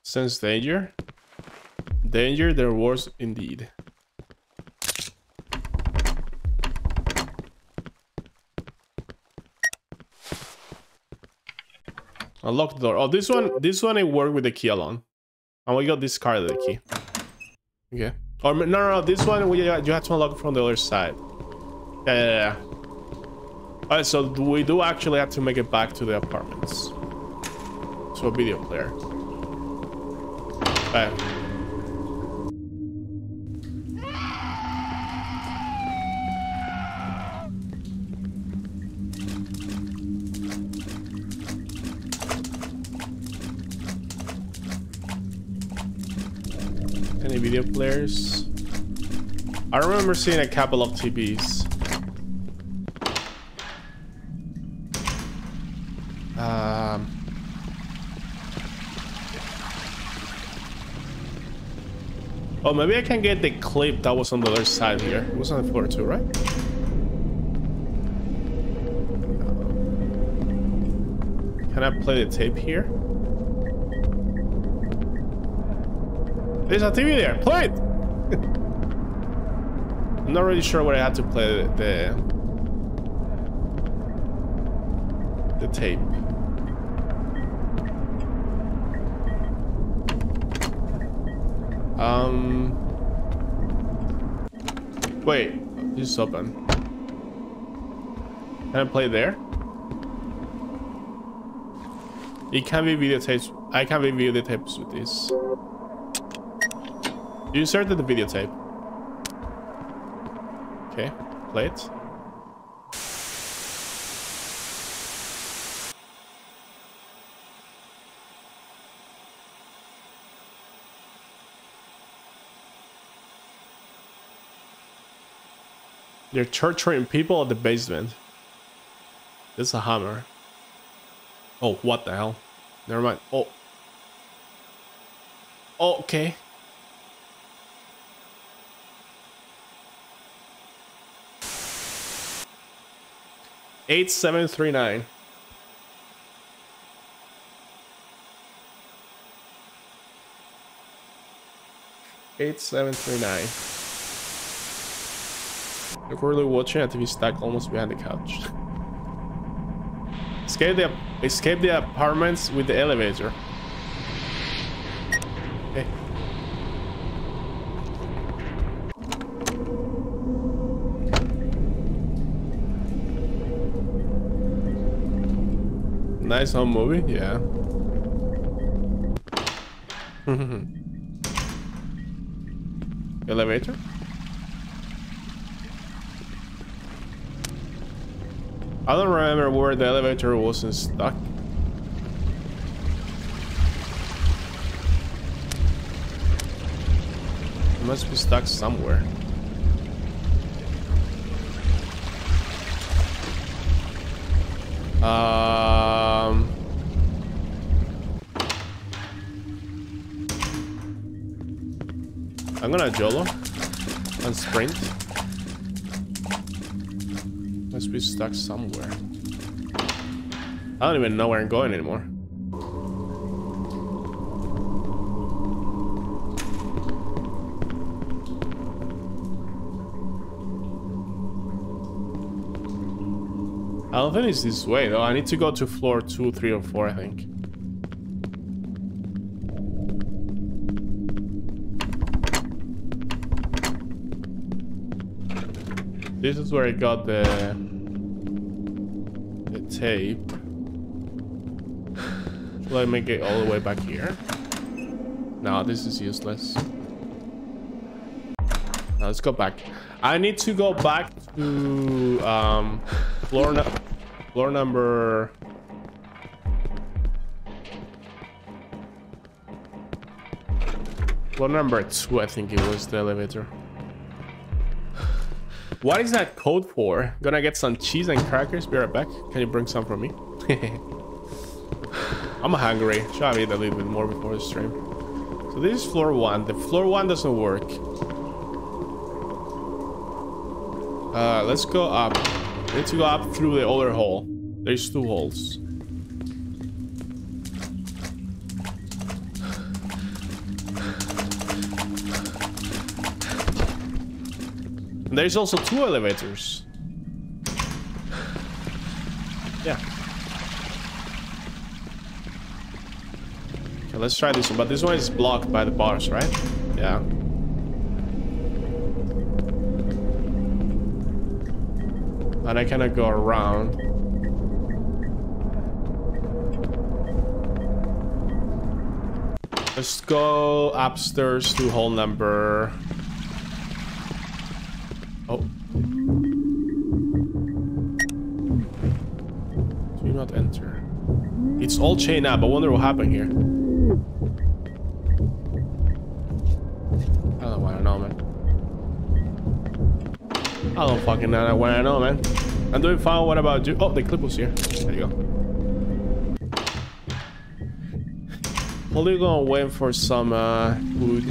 Sense danger. Danger, there was indeed. Unlock the door. Oh, this one, this one it worked with the key alone. And we got this card the key. Okay. Or no, no, no. This one we you have to unlock from the other side. Yeah, yeah, yeah. Alright, so we do actually have to make it back to the apartments. So a video player. Alright. Any video players? I remember seeing a couple of TVs. Oh, maybe I can get the clip that was on the other side here. It was on the floor too, right? Can I play the tape here? There's a TV there. Play it! I'm not really sure what I had to play the the tape. Um. Wait, is open. Can I play there? It can be videotapes. I can be videotapes with this. You inserted the videotape. Okay, play it. They're torturing people at the basement. This is a hammer. Oh, what the hell? Never mind. Oh. Oh, okay. Eight seven three nine. Eight seven three nine. You're currently watching a TV stack almost behind the couch. escape the escape the apartments with the elevator. Okay. Nice home movie, yeah. Elevator? I don't remember where the elevator wasn't stuck. It must be stuck somewhere. Um... I'm gonna YOLO and sprint. Must be stuck somewhere. I don't even know where I'm going anymore. I don't think it's this way though. I need to go to floor two, three, or four, I think. This is where I got the the tape. I make it all the way back here? No, this is useless. Now let's go back. I need to go back to um, floor, floor number... Floor number two, I think it was the elevator. What is that code for? Gonna get some cheese and crackers. Be right back. Can you bring some for me? I'm hungry. Should I eat a little bit more before the stream? So this is floor one. The floor one doesn't work. Uh, let's go up. To go up through the other hole. There's two holes. And there's also two elevators. Yeah. Okay, let's try this one. But this one is blocked by the bars, right? Yeah. And I cannot go around. Let's go upstairs to hole number... All chained up. I wonder what happened here. I don't want to know, man. I don't fucking know I know, man. I'm doing fine. What about you? Oh, the clip was here. There you go. Probably gonna wait for some uh, food.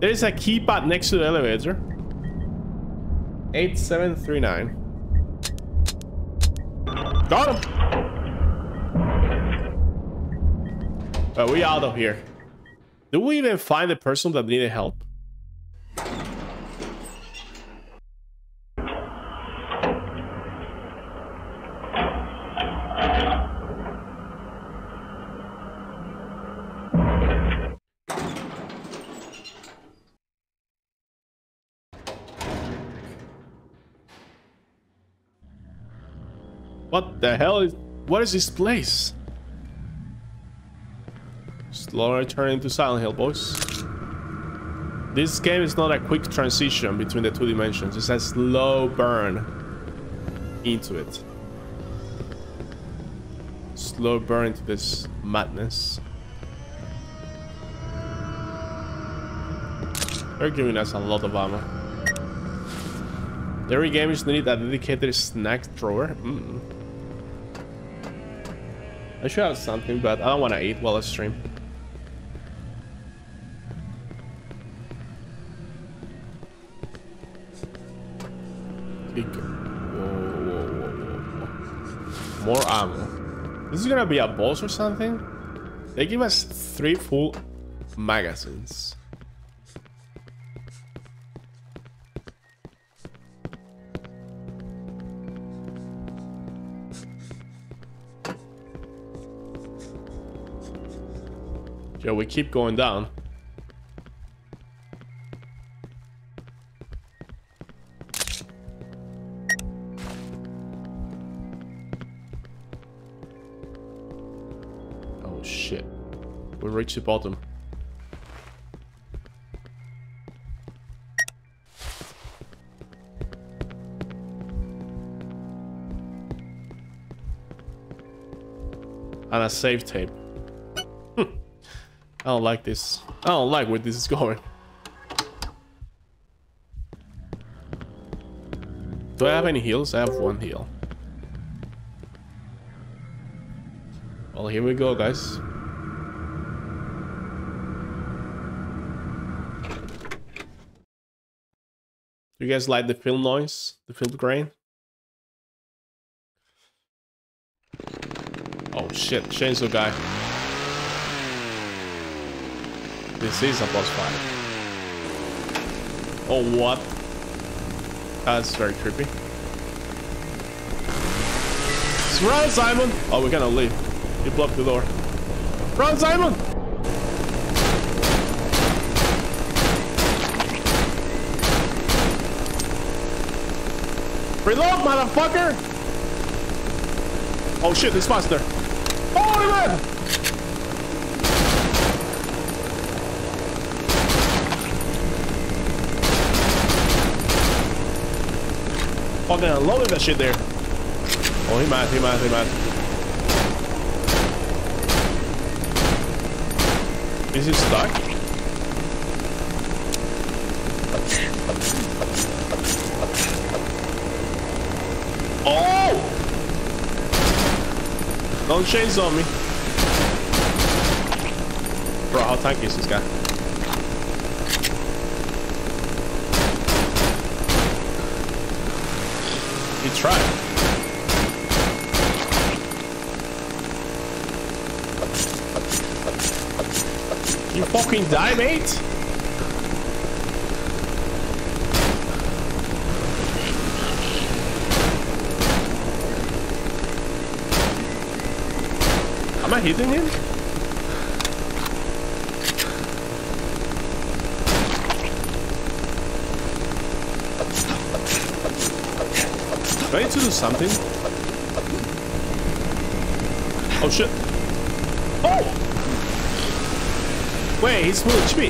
There's a keypad next to the elevator. 8739. Out of here. Did we even find the person that needed help? What the hell is... What is this place? Slowly turning to Silent Hill, boys. This game is not a quick transition between the two dimensions. It's a slow burn into it. Slow burn into this madness. They're giving us a lot of ammo. Every game is need a dedicated snack drawer. Mm. I should have something, but I don't want to eat while I stream. Gonna be a boss or something? They give us three full magazines. Yo, we keep going down. We reached the bottom. And a save tape. Hmm. I don't like this. I don't like where this is going. Do I have any heals? I have one heal. Well, here we go, guys. Guys like the film noise? The film grain? Oh shit, chainsaw guy. This is a boss fight. Oh, what? That's very creepy. Run, Simon! Oh, we cannot leave. You blocked the door. Run, Simon! Reload, motherfucker! Oh shit, this monster. Holy man! Fucking unloaded that shit there. Oh, he mad, he mad, he mad. Is he stuck? Don't chainsaw me. Bro, how tanky is this guy? He tried. You fucking die, mate? I hitting him? Need to do something? Oh shit. Oh! Wait, he's full HP.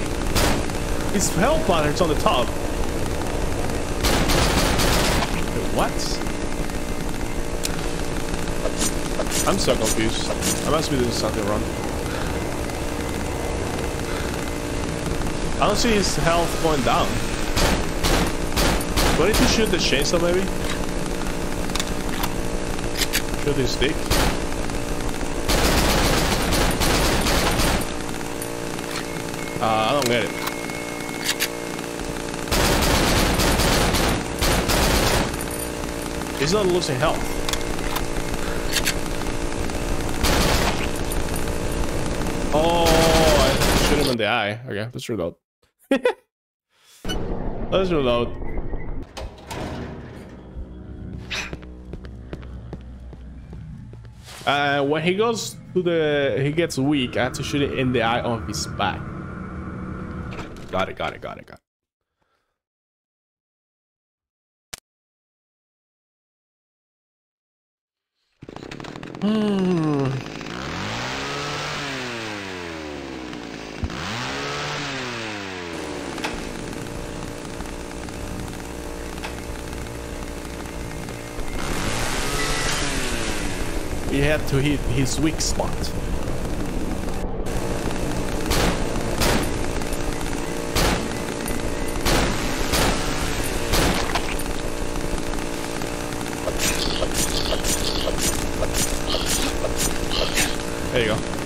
His health is on the top. What? I'm so confused. I must be doing something wrong. I don't see his health going down. Do I need to shoot the chainsaw maybe? Shoot his stick? Uh, I don't get it. He's not losing health. Oh, I shoot him in the eye. Okay, let's reload. let's reload. Uh, when he goes to the, he gets weak. I have to shoot it in the eye of his back. Got it, got it, got it, got it. Hmm. Have to hit his weak spot. There you go.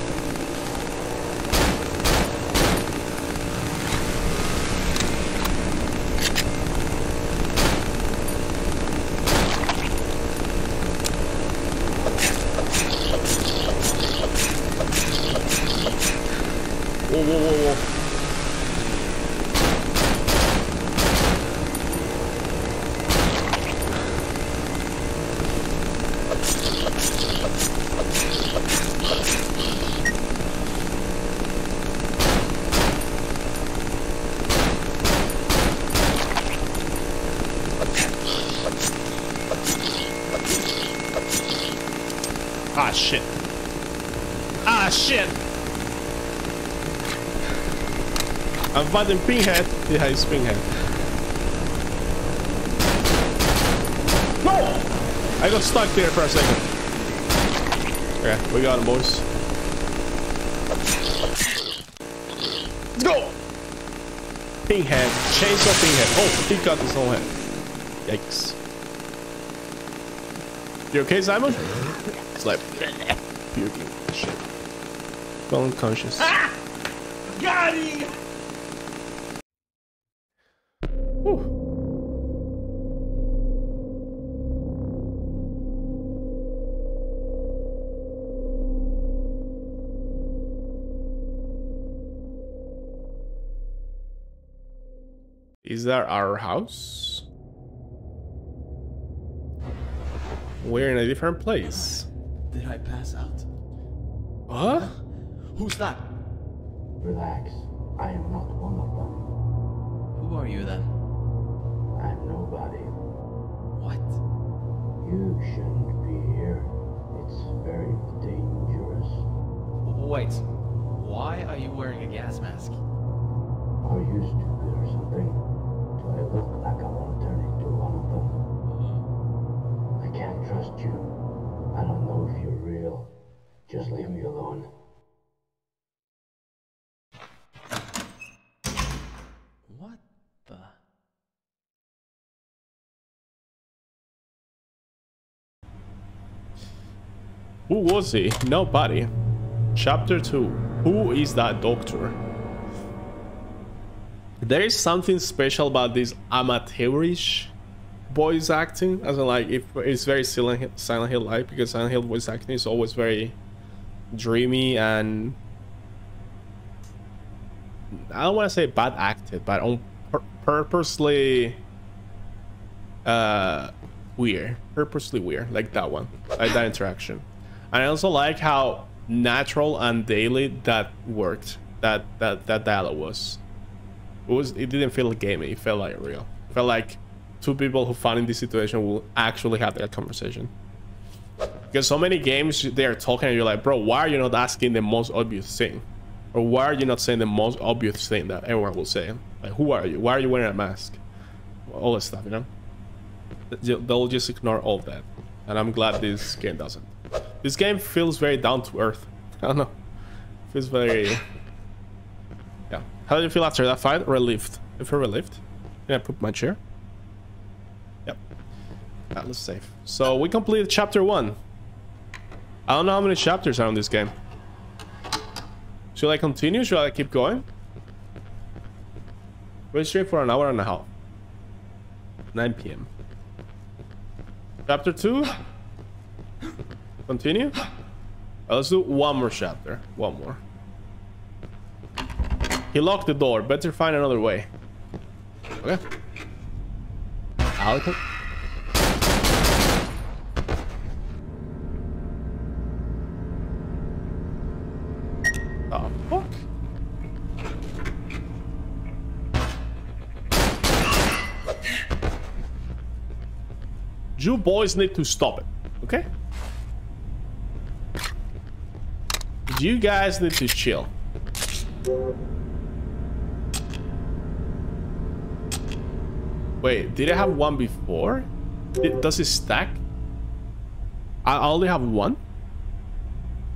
Whoa, whoa, whoa, whoa. Ah, shit. Ah, shit. I'm fighting Pinhead. Yeah, he's Pinhead. No! I got stuck there for a second. Okay, we got him, boys. Let's go! Pinhead. Chainsaw Pinhead. Oh, he got his own head. Yikes. You okay, Simon? It's like puking. Shit. Fell unconscious. Ah! Got him! Our house? We're in a different place. Did I pass out? What? Who's that? Relax. I am not one of them. Who are you then? I'm nobody. What? You shouldn't be here. It's very dangerous. Wait. Why are you wearing a gas mask? Are you stupid or something? Do I look like I want to turn into one of them? I can't trust you. I don't know if you're real. Just leave me alone. What the? Who was he? Nobody. Chapter 2. Who is that doctor? There is something special about this amateurish voice acting. As in, like, if it's very Silent Silent Hill like because Silent Hill voice acting is always very dreamy and I don't want to say bad acted, but on pur- purposely uh weird, purposely weird, like that one, like that interaction. And I also like how natural and daily that worked. That that that dialogue was. It was. It didn't feel gamey. It felt like real. It felt like two people who found in this situation will actually have that conversation. Because so many games they're talking and you're like, bro, why are you not asking the most obvious thing? Or why are you not saying the most obvious thing that everyone will say? Like, who are you? Why are you wearing a mask? All that stuff, you know? They'll just ignore all that. And I'm glad this game doesn't. This game feels very down to earth. I don't know. Feels very. How did you feel after that fight? Relieved. If you're relieved, can I put my chair? Yep. Yeah, let's save. So we completed chapter one. I don't know how many chapters are on this game. Should I continue? Should I keep going? We're straight for an hour and a half. 9 p.m. Chapter 2? Continue? Let's do one more chapter. One more. He locked the door. Better find another way. Okay. Out. Oh, fuck. You boys need to stop it, okay? You guys need to chill. Wait, did I have one before? Did, does it stack? I only have one?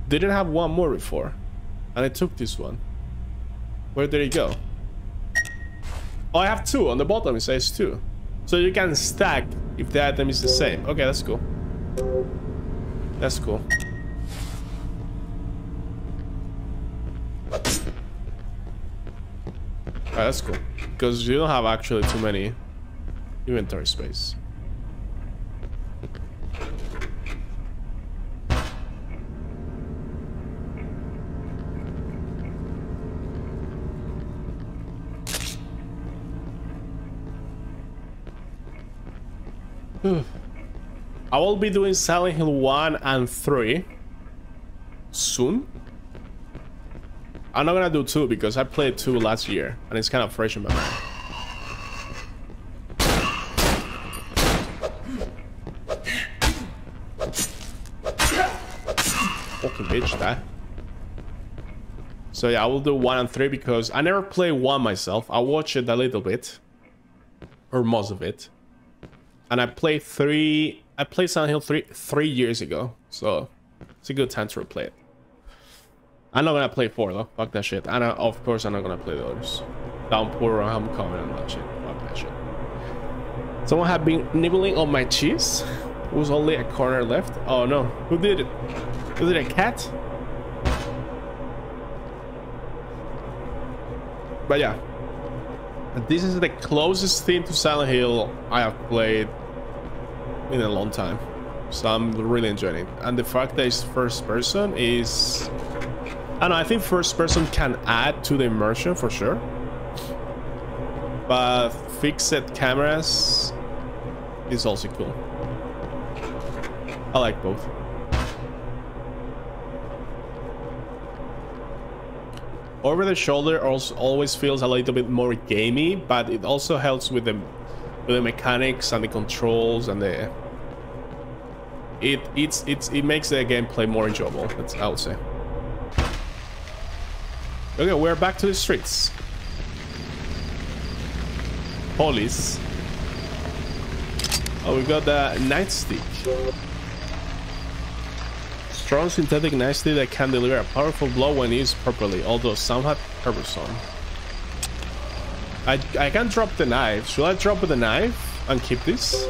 Didn't have one more before. And I took this one. Where did it go? Oh, I have two. On the bottom it says two. So you can stack if the item is the same. Okay, that's cool. That's cool. that's cool. Because you don't have actually too many inventory space. I will be doing Silent Hill 1 and 3 soon. I'm not gonna do 2 because I played 2 last year and it's kind of fresh in my mind. Fucking bitch, that. So yeah, I will do 1 and 3 because I never play 1 myself. I watched it a little bit. Or most of it and I played three. I played Silent Hill three three years ago, so it's a good time to replay it. I'm not gonna play four though. Fuck that shit. And I, of course, I'm not gonna play the others. Downpour or Homecoming and that shit. Fuck that shit. Someone had been nibbling on my cheese. There was only a corner left. Oh no, who did it? Was it a cat? But yeah, this is the closest thing to Silent Hill I have played in a long time. So I'm really enjoying it. And the fact that it's first person is... I know, I think first person can add to the immersion for sure. But fixed cameras is also cool. I like both. Over the shoulder also always feels a little bit more gamey, but it also helps with the with the mechanics and the controls and the it it's it's it makes the gameplay more enjoyable. That's I would say. Okay, we're back to the streets. Police. Oh, we got the nightstick. Strong synthetic nightstick that can deliver a powerful blow when used properly, although somewhat cumbersome. I, I can drop the knife. Should I drop the knife and keep this?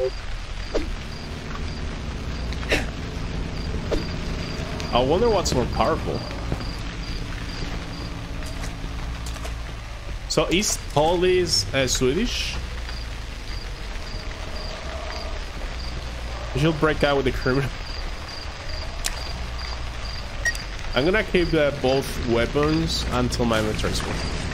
I wonder what's more powerful. So is Police uh, Swedish? She'll break out with the criminal. I'm gonna keep uh, both weapons until my inventory is full.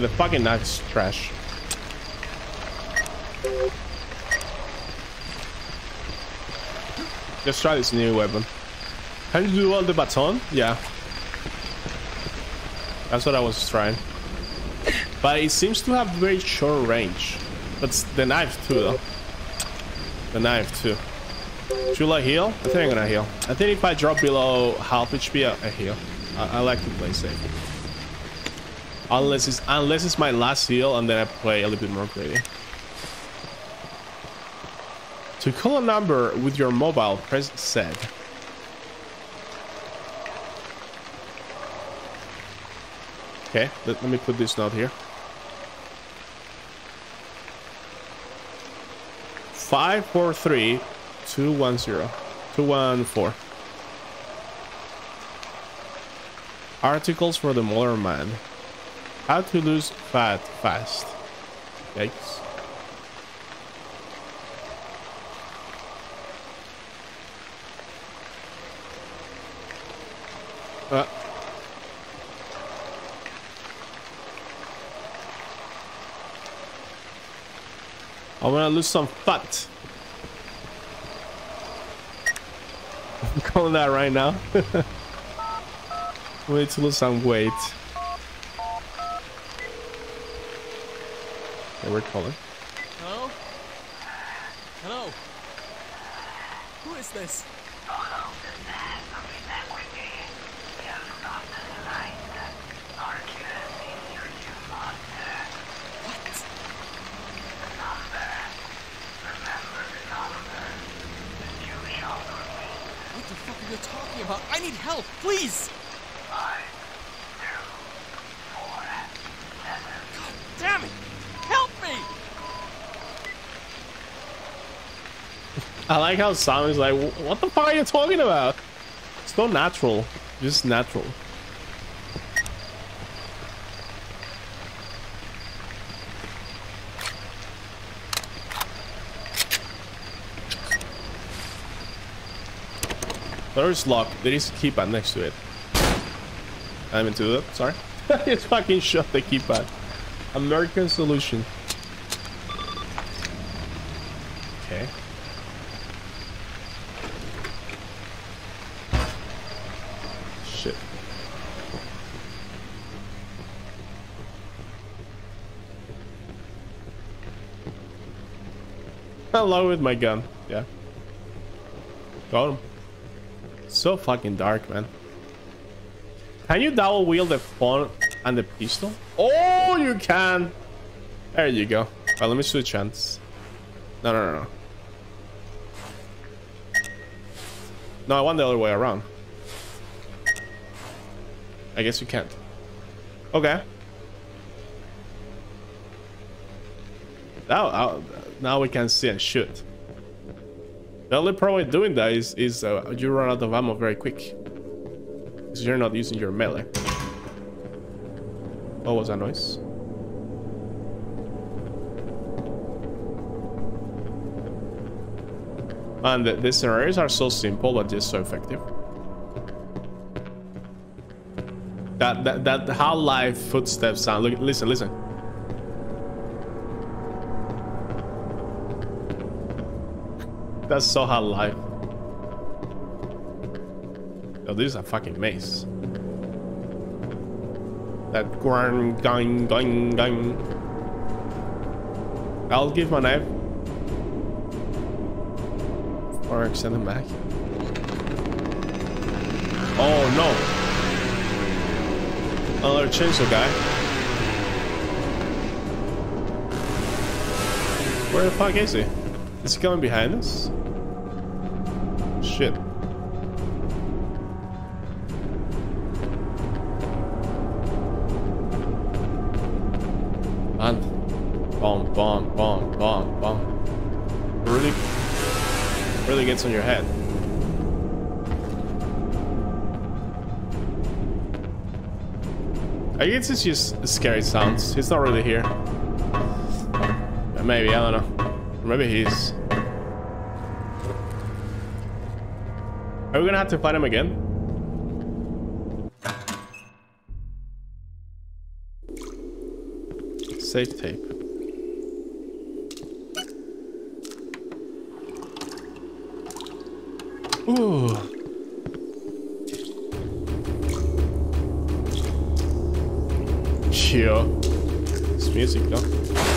The fucking knife's trash. Let's try this new weapon. Can you do all the baton? Yeah. That's what I was trying. But it seems to have very short range. That's the knife too though. The knife too. Should I heal? I think I'm gonna heal. I think if I drop below half HP, I, I heal. I, I like to play safe. Unless it's unless it's my last heal and then I play a little bit more greedy. To call a number with your mobile, press Z. Okay, let, let me put this note here. Five four three two one zero two one four. Articles for the modern man. How to lose fat fast. Yikes. Uh. I want to lose some fat. I'm calling that right now. I need to lose some weight. We're calling. Hello? Hello? Who is this? the fuck are you talking about? I need help, please! God damn it! Help me! I like how Simon's like, what the fuck are you talking about? It's not natural. Just natural. Door is locked. There is keypad next to it. I'm into it. Sorry. it's fucking shut the keypad. American solution. Okay. Shit. Hello with my gun. Yeah. Got him. So fucking dark, man. Can you double wield the phone and the pistol? Oh, you can. There you go. Well, let me switch hands. No, no, no, no. No, I want the other way around. I guess you can't. Okay. Uh, now we can see and shoot. The only problem with doing that is, is uh, you run out of ammo very quick. Because you're not using your melee. What was that noise? And the, the scenarios are so simple but just so effective. That that that Half-Life footsteps sound. Look, listen, listen. That's so Half-Life. Oh, this is a fucking maze. That grung gung gung gung. I'll give my knife. Or send him back. Oh no. Another chainsaw guy. Where the fuck is he? Is he coming behind us? Shit. Man. Bomb, bomb, bomb, bomb, bomb. Really, really gets on your head. I guess it's just scary sounds. He's not really here. Maybe, I don't know. Maybe he's... Are we gonna have to fight him again? Safe tape. Ooh. Yeah. It's music though.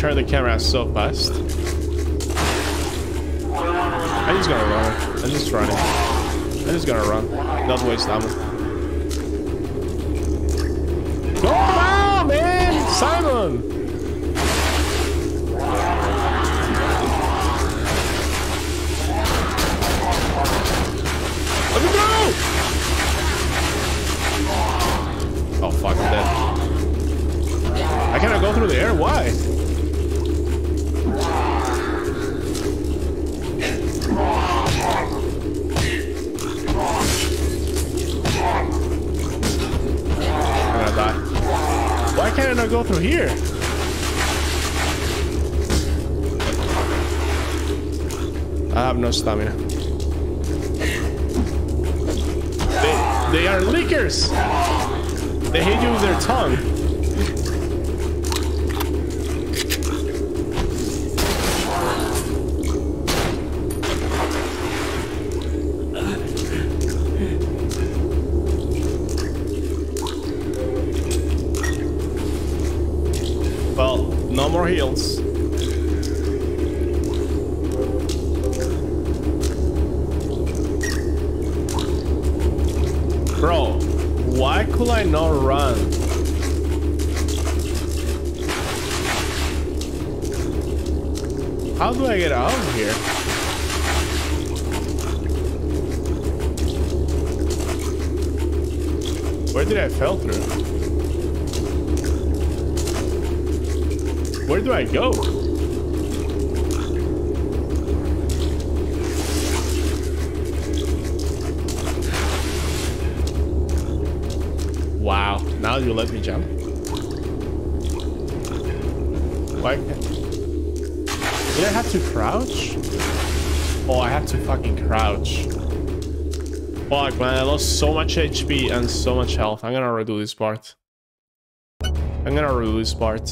Turn the camera so fast. I'm just gonna run. I'm just running. I'm just gonna run. Not waste ammo. Oh, Come on, man! Simon! Let me go! Oh, fuck, I'm dead. I cannot go through the air? Why? Can't I go through here? I have no stamina. They, they are leakers! They hit you with their tongue. Fuck, man, I lost so much HP and so much health. I'm gonna redo this part. I'm gonna redo this part.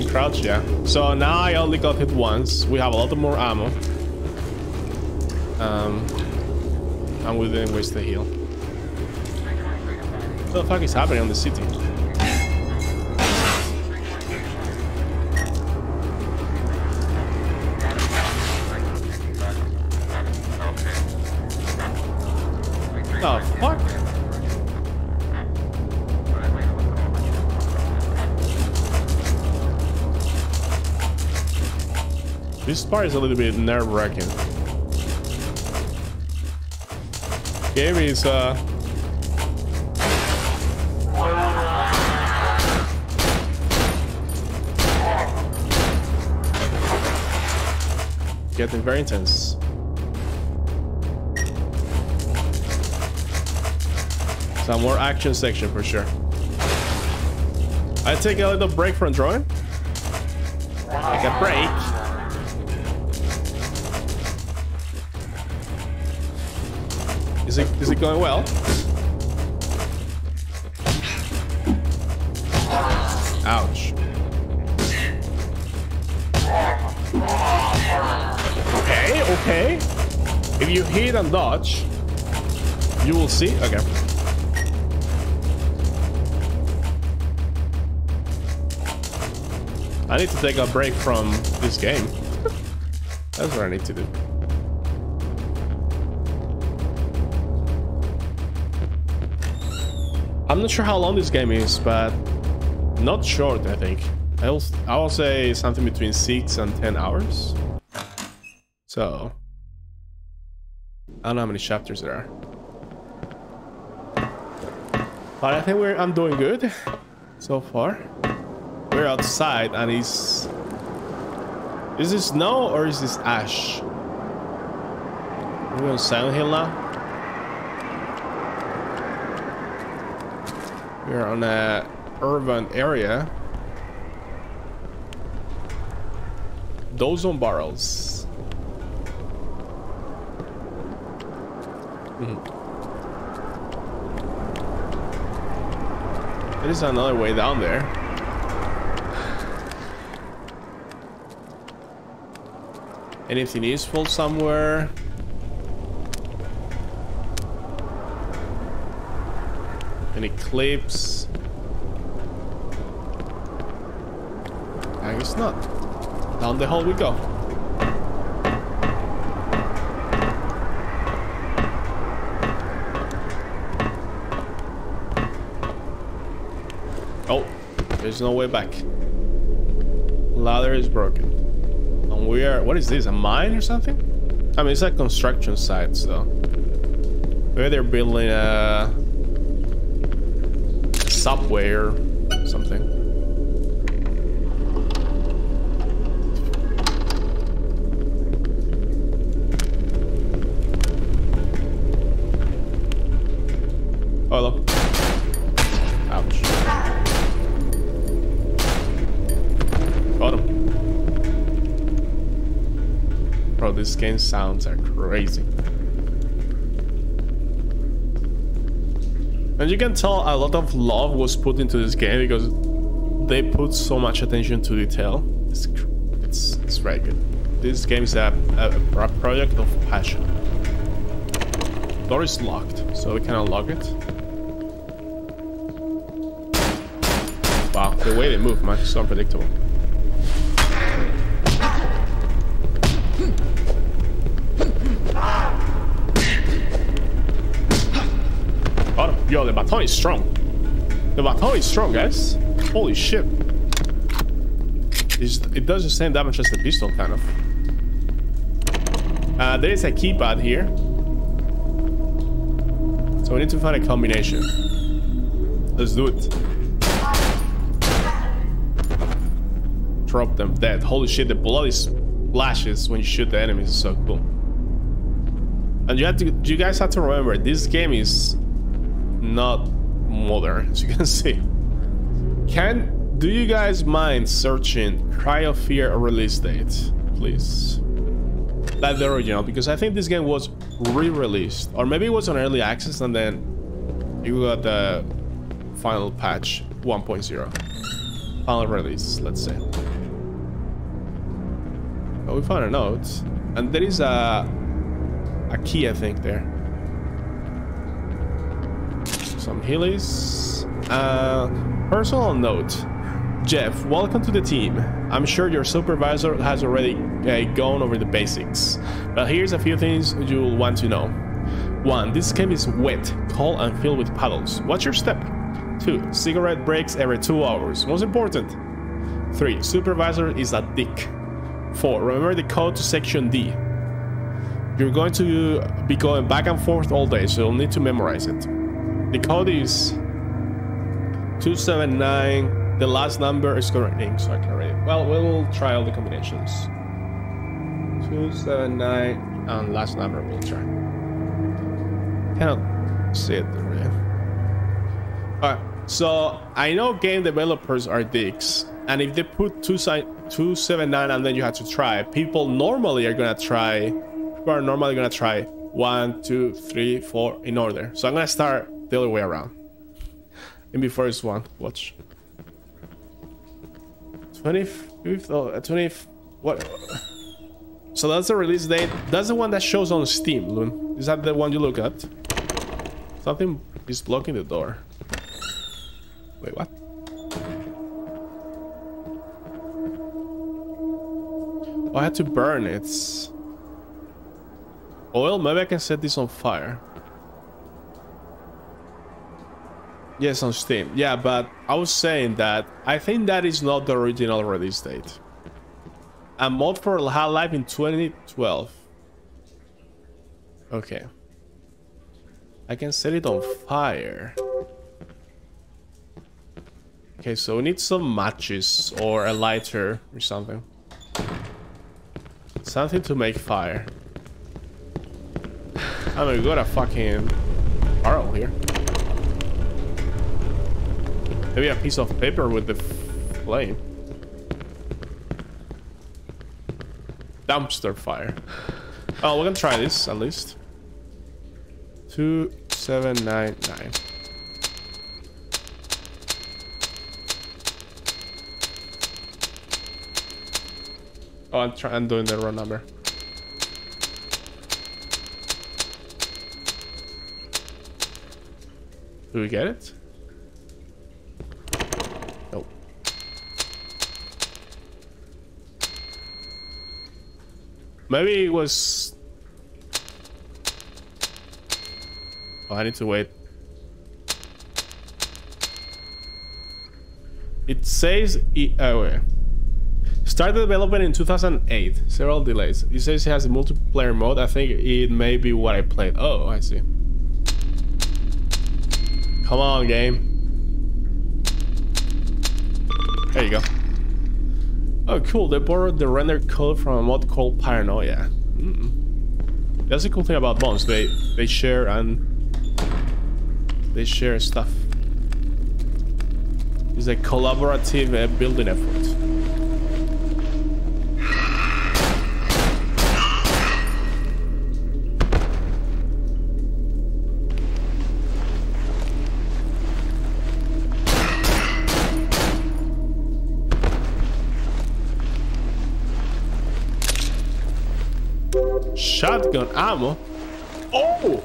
Crouch, yeah. So now I only got hit once. We have a lot more ammo. Um, and we didn't waste the heal. What the fuck is happening on the city? This part is a little bit nerve-wracking. Game is uh getting very intense. Some more action section for sure. I take a little break from drawing. Like a break. Going well? Ouch. Okay, okay. If you hit and dodge, you will see. Okay. I need to take a break from this game. That's what I need to do. I'm not sure how long this game is, but not short, I think. I'll, I'll say something between 6 and 10 hours. So, I don't know how many chapters there are. But I think we're, I'm doing good so far. We're outside and it's... Is this snow or is this ash? We're on Silent Hill now. We're on a urban area. Those on barrels. Mhm. There is another way down there. Anything useful somewhere? Clips? I guess not. Down the hall we go. Oh, there's no way back. Ladder is broken. And we are... What is this? A mine or something? I mean, it's a construction site, so... Maybe they're building a... subway or something. Oh, hello. Ouch. Got him. Bro, these game sounds are crazy. And you can tell a lot of love was put into this game because they put so much attention to detail. It's it's, it's very good. This game is a, a, a project of passion. Door is locked, so we can unlock it. Wow, the way they move, man, is so unpredictable. Baton is strong. The baton is strong, guys. Holy shit. It's, it does the same damage as the pistol, kind of. Uh, there is a keypad here. So we need to find a combination. Let's do it. Drop them dead. Holy shit, the blood splashes when you shoot the enemies. So cool. And you have to you guys have to remember this game is not modern, as you can see. Can do you guys mind searching Cry of Fear release date, please? Like the original, because I think this game was re-released, or maybe it was on early access and then you got the final patch 1.0, final release, let's say. Oh, we found a note, and there is a a key, I think, there. Some healies. Uh, personal note. Jeff, welcome to the team. I'm sure your supervisor has already uh, gone over the basics, but here's a few things you'll want to know. 1. This game is wet, cold, and filled with puddles. What's your step? 2. Cigarette breaks every 2 hours. Most important. 3. Supervisor is a dick. 4. Remember the code to section D. You're going to be going back and forth all day, so you'll need to memorize it. The code is 279. The last number is correct name, so I can read it. Well, we'll try all the combinations. 279 and last number we'll try. Cannot see it really. Alright, so I know game developers are dicks, and if they put 279 and then you have to try, people normally are gonna try, people are normally gonna try one, two, three, four in order. So I'm gonna start the other way around. The first one, watch. 25th, oh, 20th, what? So that's the release date. That's the one that shows on Steam, Loon. Is that the one you look at? Something is blocking the door. Wait, what? Oh, I had to burn it. Oil? Maybe I can set this on fire. Yes, on Steam. Yeah, but I was saying that I think that is not the original release date. A mod for Half-Life in 2012. Okay. I can set it on fire. Okay, so we need some matches or a lighter or something. Something to make fire. I mean, we got a fucking barrel here. Maybe a piece of paper with the flame. Dumpster fire. Oh, we're gonna try this at least. Two seven nine nine. Oh, I'm trying. I'm doing the wrong number. Do we get it? Maybe it was... Oh, I need to wait. It says... E oh, wait. Started development in 2008. Several delays. It says it has a multiplayer mode. I think it may be what I played. Oh, I see. Come on, game. There you go. Oh, cool. They borrowed the render code from a mod called Paranoia. Mm. That's the cool thing about mods. They they share and they share stuff. It's a collaborative uh, building effort. Shotgun ammo? Oh!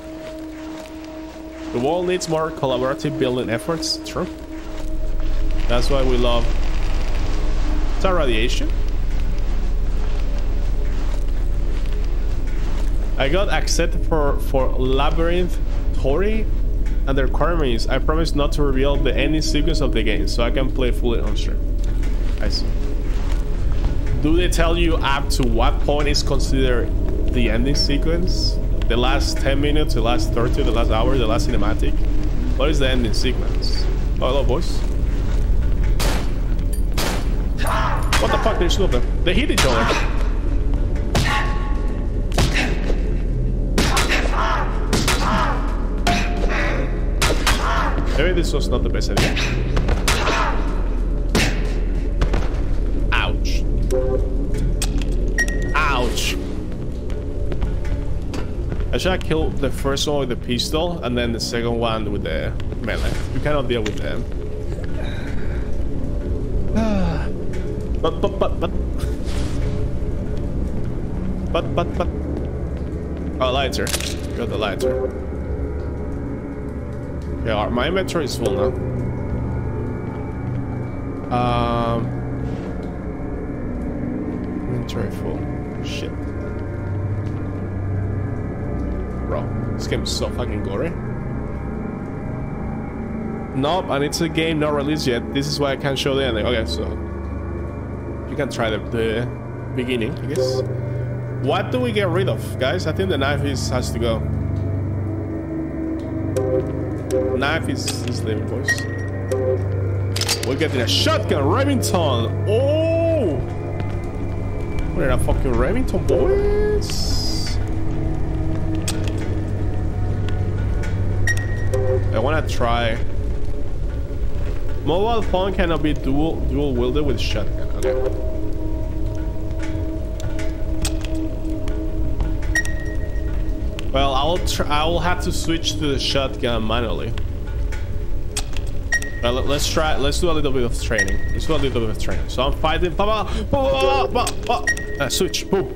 The world needs more collaborative building efforts. True. That's why we love... Is that radiation? I got accepted for, for Labyrinth Tori and the requirement is I promise not to reveal the ending sequence of the game so I can play fully on stream. I see. Do they tell you up to what point is considered the ending sequence? The last 10 minutes, the last 30, the last hour, the last cinematic? What is the ending sequence? Oh, hello, boys. What the fuck? There's two of them. They hit each other. Maybe this was not the best idea. I should killed the first one with the pistol and then the second one with the melee. You cannot deal with them. but, but, but, but. But, but, but. Oh, lighter. Got the lighter. Yeah, my inventory is full now. Um, inventory full. Shit. This game is so fucking gory. Nope, and it's a game not released yet. This is why I can't show the ending. Okay, so you can try the, the beginning, I guess. What do we get rid of, guys? I think the knife is has to go. Knife is, is the voice. We're getting a shotgun, Remington. Oh! What are fucking Remington, boys? Try. Mobile phone cannot be dual dual wielded with shotgun. Okay. Well, I'll I will have to switch to the shotgun manually. Well, let's try. Let's do a little bit of training. Let's do a little bit of training. So I'm fighting. Uh, switch. Boom.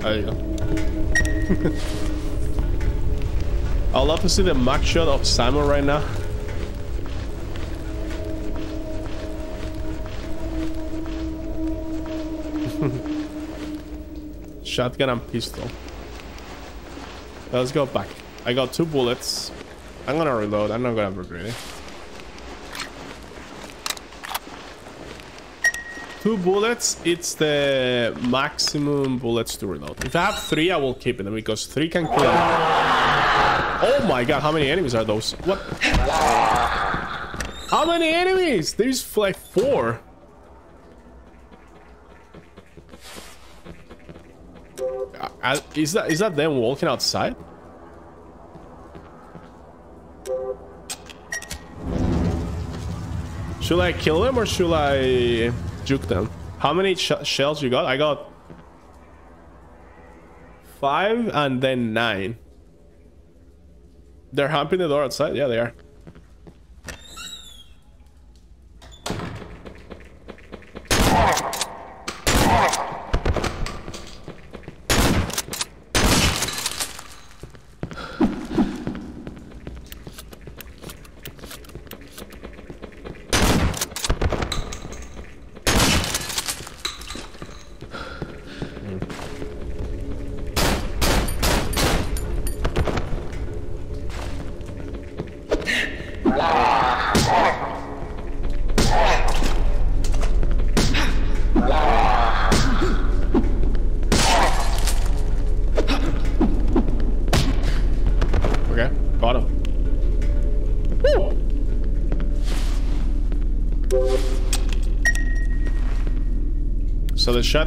There you go. I'd love to see the max shot of Simon right now. Shotgun and pistol. Let's go back. I got two bullets. I'm gonna reload. I'm not gonna regret it. Two bullets, it's the maximum bullets to reload. If I have three, I will keep them because three can kill. Oh my god, how many enemies are those? What? How many enemies? There's like four. Uh, is that is that them walking outside? Should I kill them or should I juke them? How many sh shells you got? I got five and then nine. They're humping the door outside? Yeah, they are.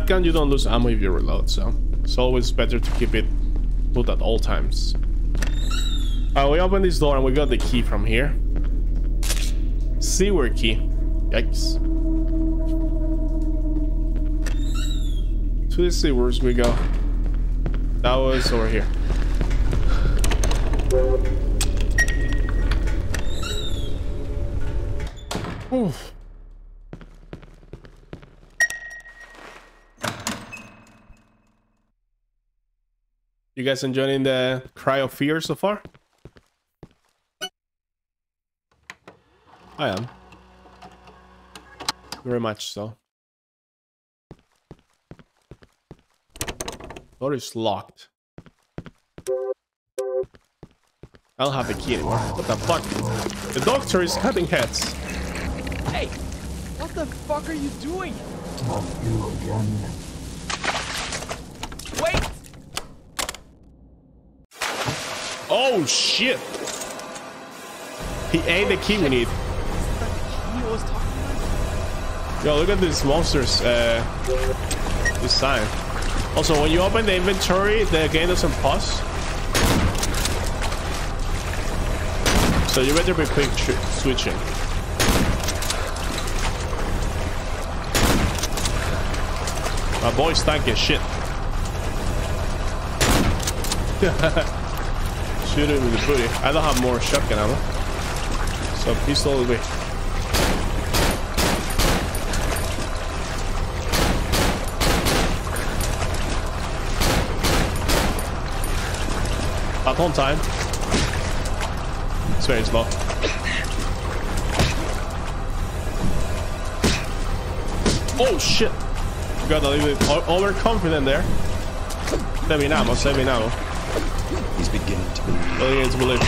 Shotgun, you don't lose ammo if you reload, so it's always better to keep it put at all times. Uh, we open this door and we got the key from here. Sewer key. Yikes. To the sewers we go. That was over here. Guys enjoying the Cry of Fear so far? I am. Very much so. Door is locked. I don't have the key anymore. What the fuck? The doctor is cutting heads. Hey! What the fuck are you doing? Not you again. Wait! Oh shit! He ate the key we need. Yo, look at this monster's uh, design. Also, when you open the inventory, the game doesn't pause. So you better be quick switching. My boy's tank shit. Shoot him with the booty. I don't have more shotgun ammo. So pistol be. Up on time. It's very slow. Oh shit! Got a little bit overconfident there. Save me now. He's believe. Beginning to believe.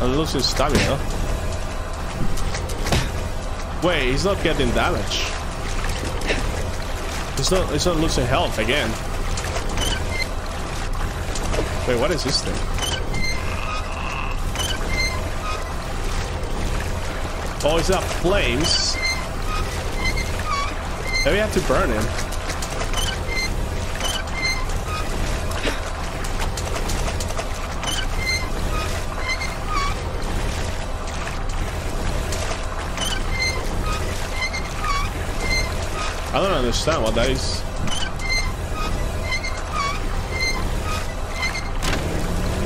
I'm losing stamina. Wait, he's not getting damage. He's not. He's not losing health again. Wait, what is this thing? Oh, is that flames? Maybe we have to burn him. I don't understand what that is.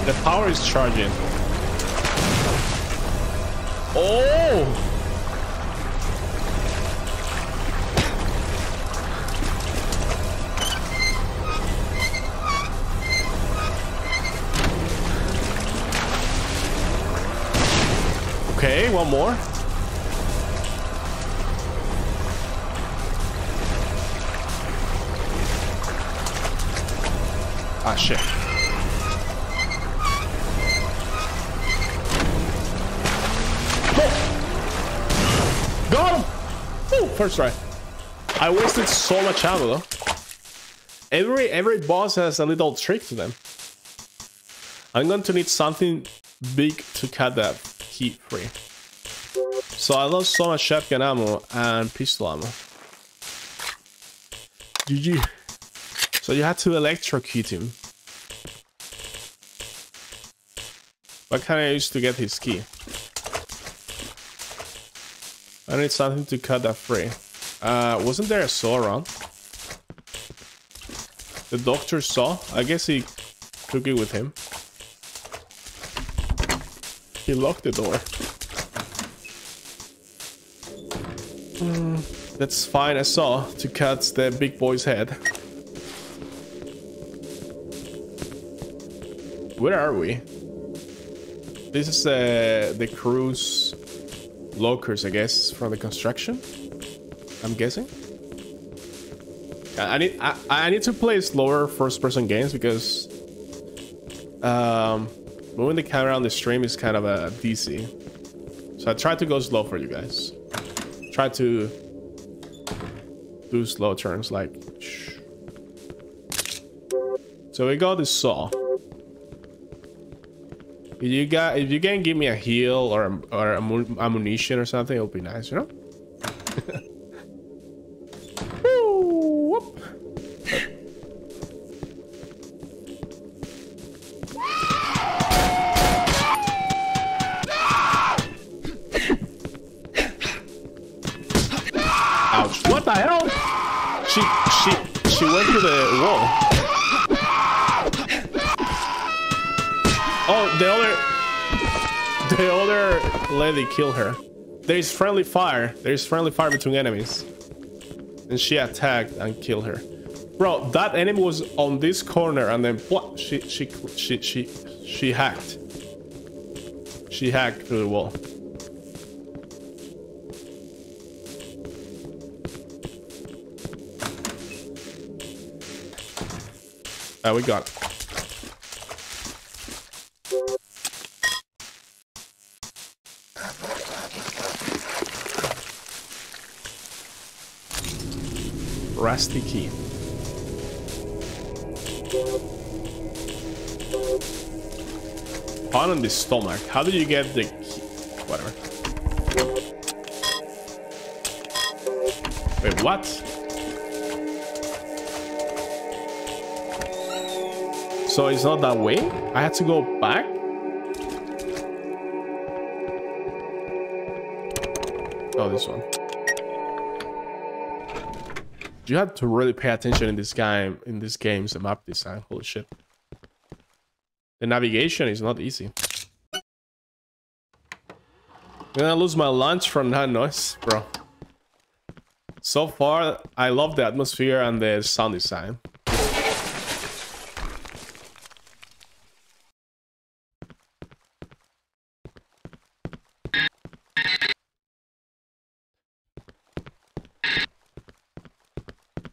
The power is charging. Oh! Okay, one more. Ah, shit. Go! Got him! Ooh, first try. I wasted so much ammo though. Every every boss has a little trick to them. I'm going to need something big to cut that heat free. So I lost so much shotgun ammo and pistol ammo. GG. So you had to electrocute him. What can I use to get his key? I need something to cut that free. Uh, wasn't there a saw around? The doctor saw? I guess he took it with him. He locked the door. Mm, that's fine, I saw to cut the big boy's head. Where are we? This is uh, the cruise lockers, I guess, from the construction. I'm guessing. I I need I, I need to play slower first-person games because um, moving the camera on the stream is kind of a DC. So I try to go slow for you guys. Try to do slow turns like. Shh. So we got this saw. If you got, if you can give me a heal or or ammu- ammunition or something, it would be nice, you know. Other lady killed her. There is friendly fire. There is friendly fire between enemies. And she attacked and killed her. Bro, that enemy was on this corner and then what? She she she she she hacked. She hacked through the wall. Uh, we got. Rusty key. On the stomach. How did you get the key? Whatever. Wait, what? So it's not that way? I had to go back? Oh, this one. You have to really pay attention in this game, in this game's map design. Holy shit. The navigation is not easy. I'm gonna lose my lunch from that noise, bro. So far, I love the atmosphere and the sound design.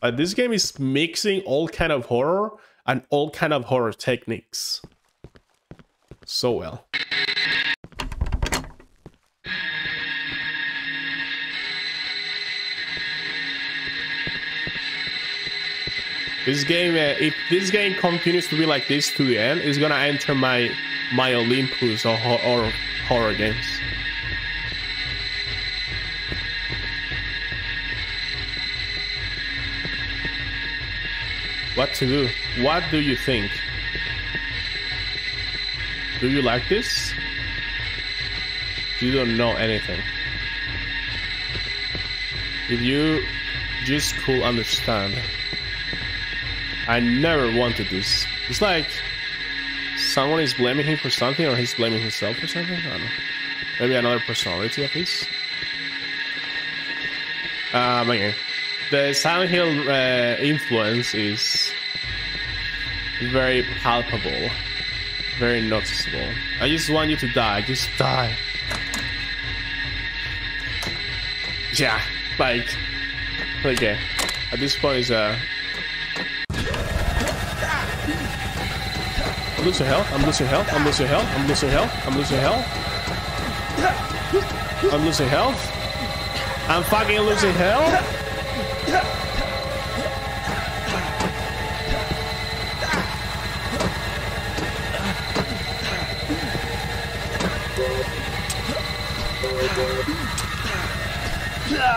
Uh, this game is mixing all kind of horror and all kind of horror techniques so well. This game, uh, if this game continues to be like this to the end, it's gonna enter my my Olympus or, or horror games. What to do? What do you think? Do you like this? You don't know anything. If you just could understand. I never wanted this. It's like someone is blaming him for something or he's blaming himself for something. I don't know. Maybe another personality of his. Um, okay. The Silent Hill uh, influence is very palpable, very noticeable. I just want you to die. Just die. Yeah, like, okay. At this point, is uh. I'm losing health. I'm losing health. I'm losing health. I'm losing health. I'm losing health. I'm losing health. I'm fucking losing health.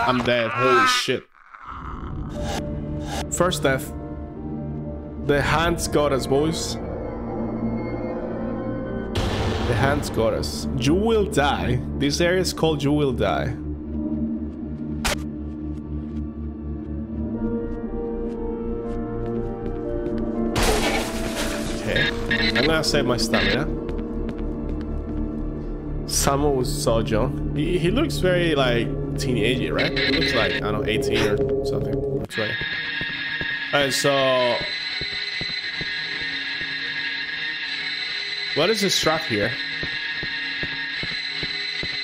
I'm dead. Holy shit. First death. The hands got us, boys. The hands got us. You will die. This area is called You Will Die. Okay. I'm gonna save my stamina. Someone was so young. He, he looks very like teenager, right? Looks like I don't know, 18 or something. That's right. Alright, so what is this trap here?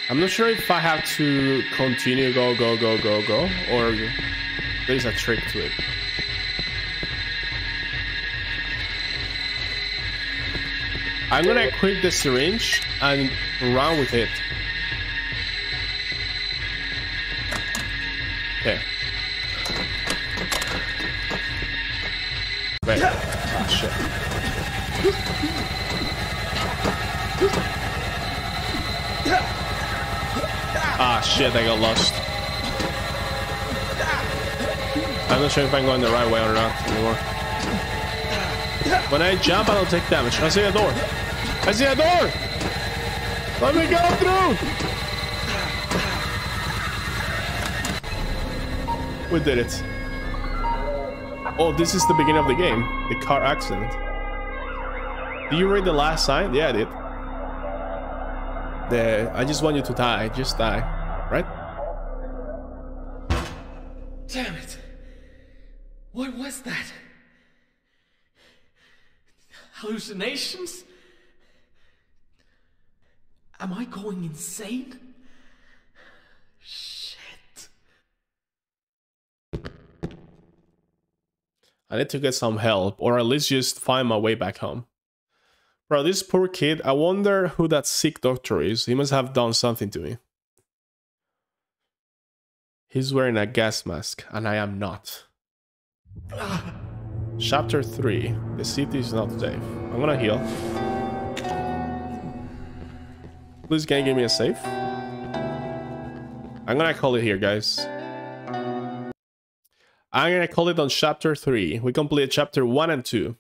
I'm not sure if I have to continue go go go go go or there's a trick to it. I'm gonna equip the syringe and run with it. Okay. Wait. Ah, shit. Ah, shit, I got lost. I'm not sure if I'm going the right way or not anymore. When I jump, I don't take damage. I see a door. I see a door! Let me go through! We did it. Oh, this is the beginning of the game. The car accident. Did you read the last sign? Yeah, I did. The I just want you to die. Just die. Right? Damn it. What was that? Hallucinations? Am I going insane? I need to get some help, or at least just find my way back home. Bro, this poor kid, I wonder who that sick doctor is. He must have done something to me. He's wearing a gas mask, and I am not. Chapter 3 The city is not safe. I'm gonna heal. Please, can you give me a save? I'm gonna call it here, guys. I'm gonna call it on chapter 3. We completed chapter 1 and 2.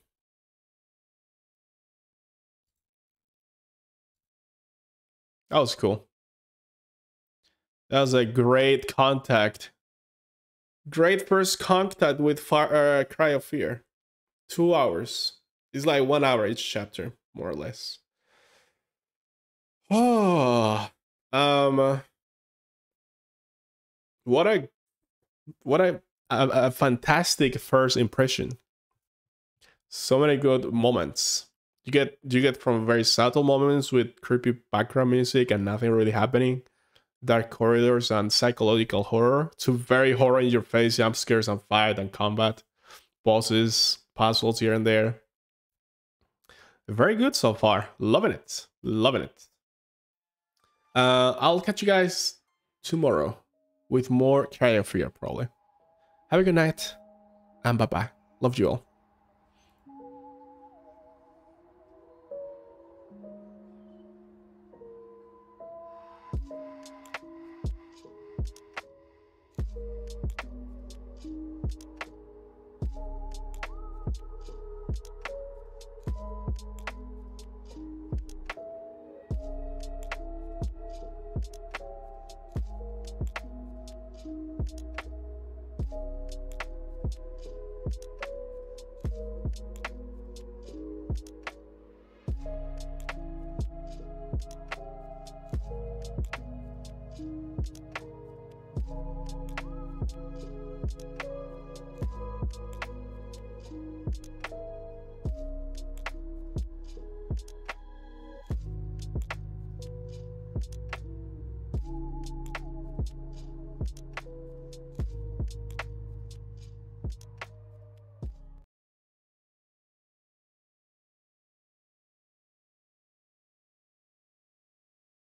That was cool. That was a great contact. Great first contact with far, uh, Cry of Fear. Two hours. It's like one hour each chapter, more or less. Oh, um, what a, what a, a, a fantastic first impression. So many good moments. You get you get from very subtle moments with creepy background music and nothing really happening, dark corridors and psychological horror to very horror in your face jump scares and fight and combat, bosses, puzzles here and there. Very good so far. Loving it. Loving it. Uh, I'll catch you guys tomorrow with more of Fear, probably. Have a good night, and bye bye. Love you all.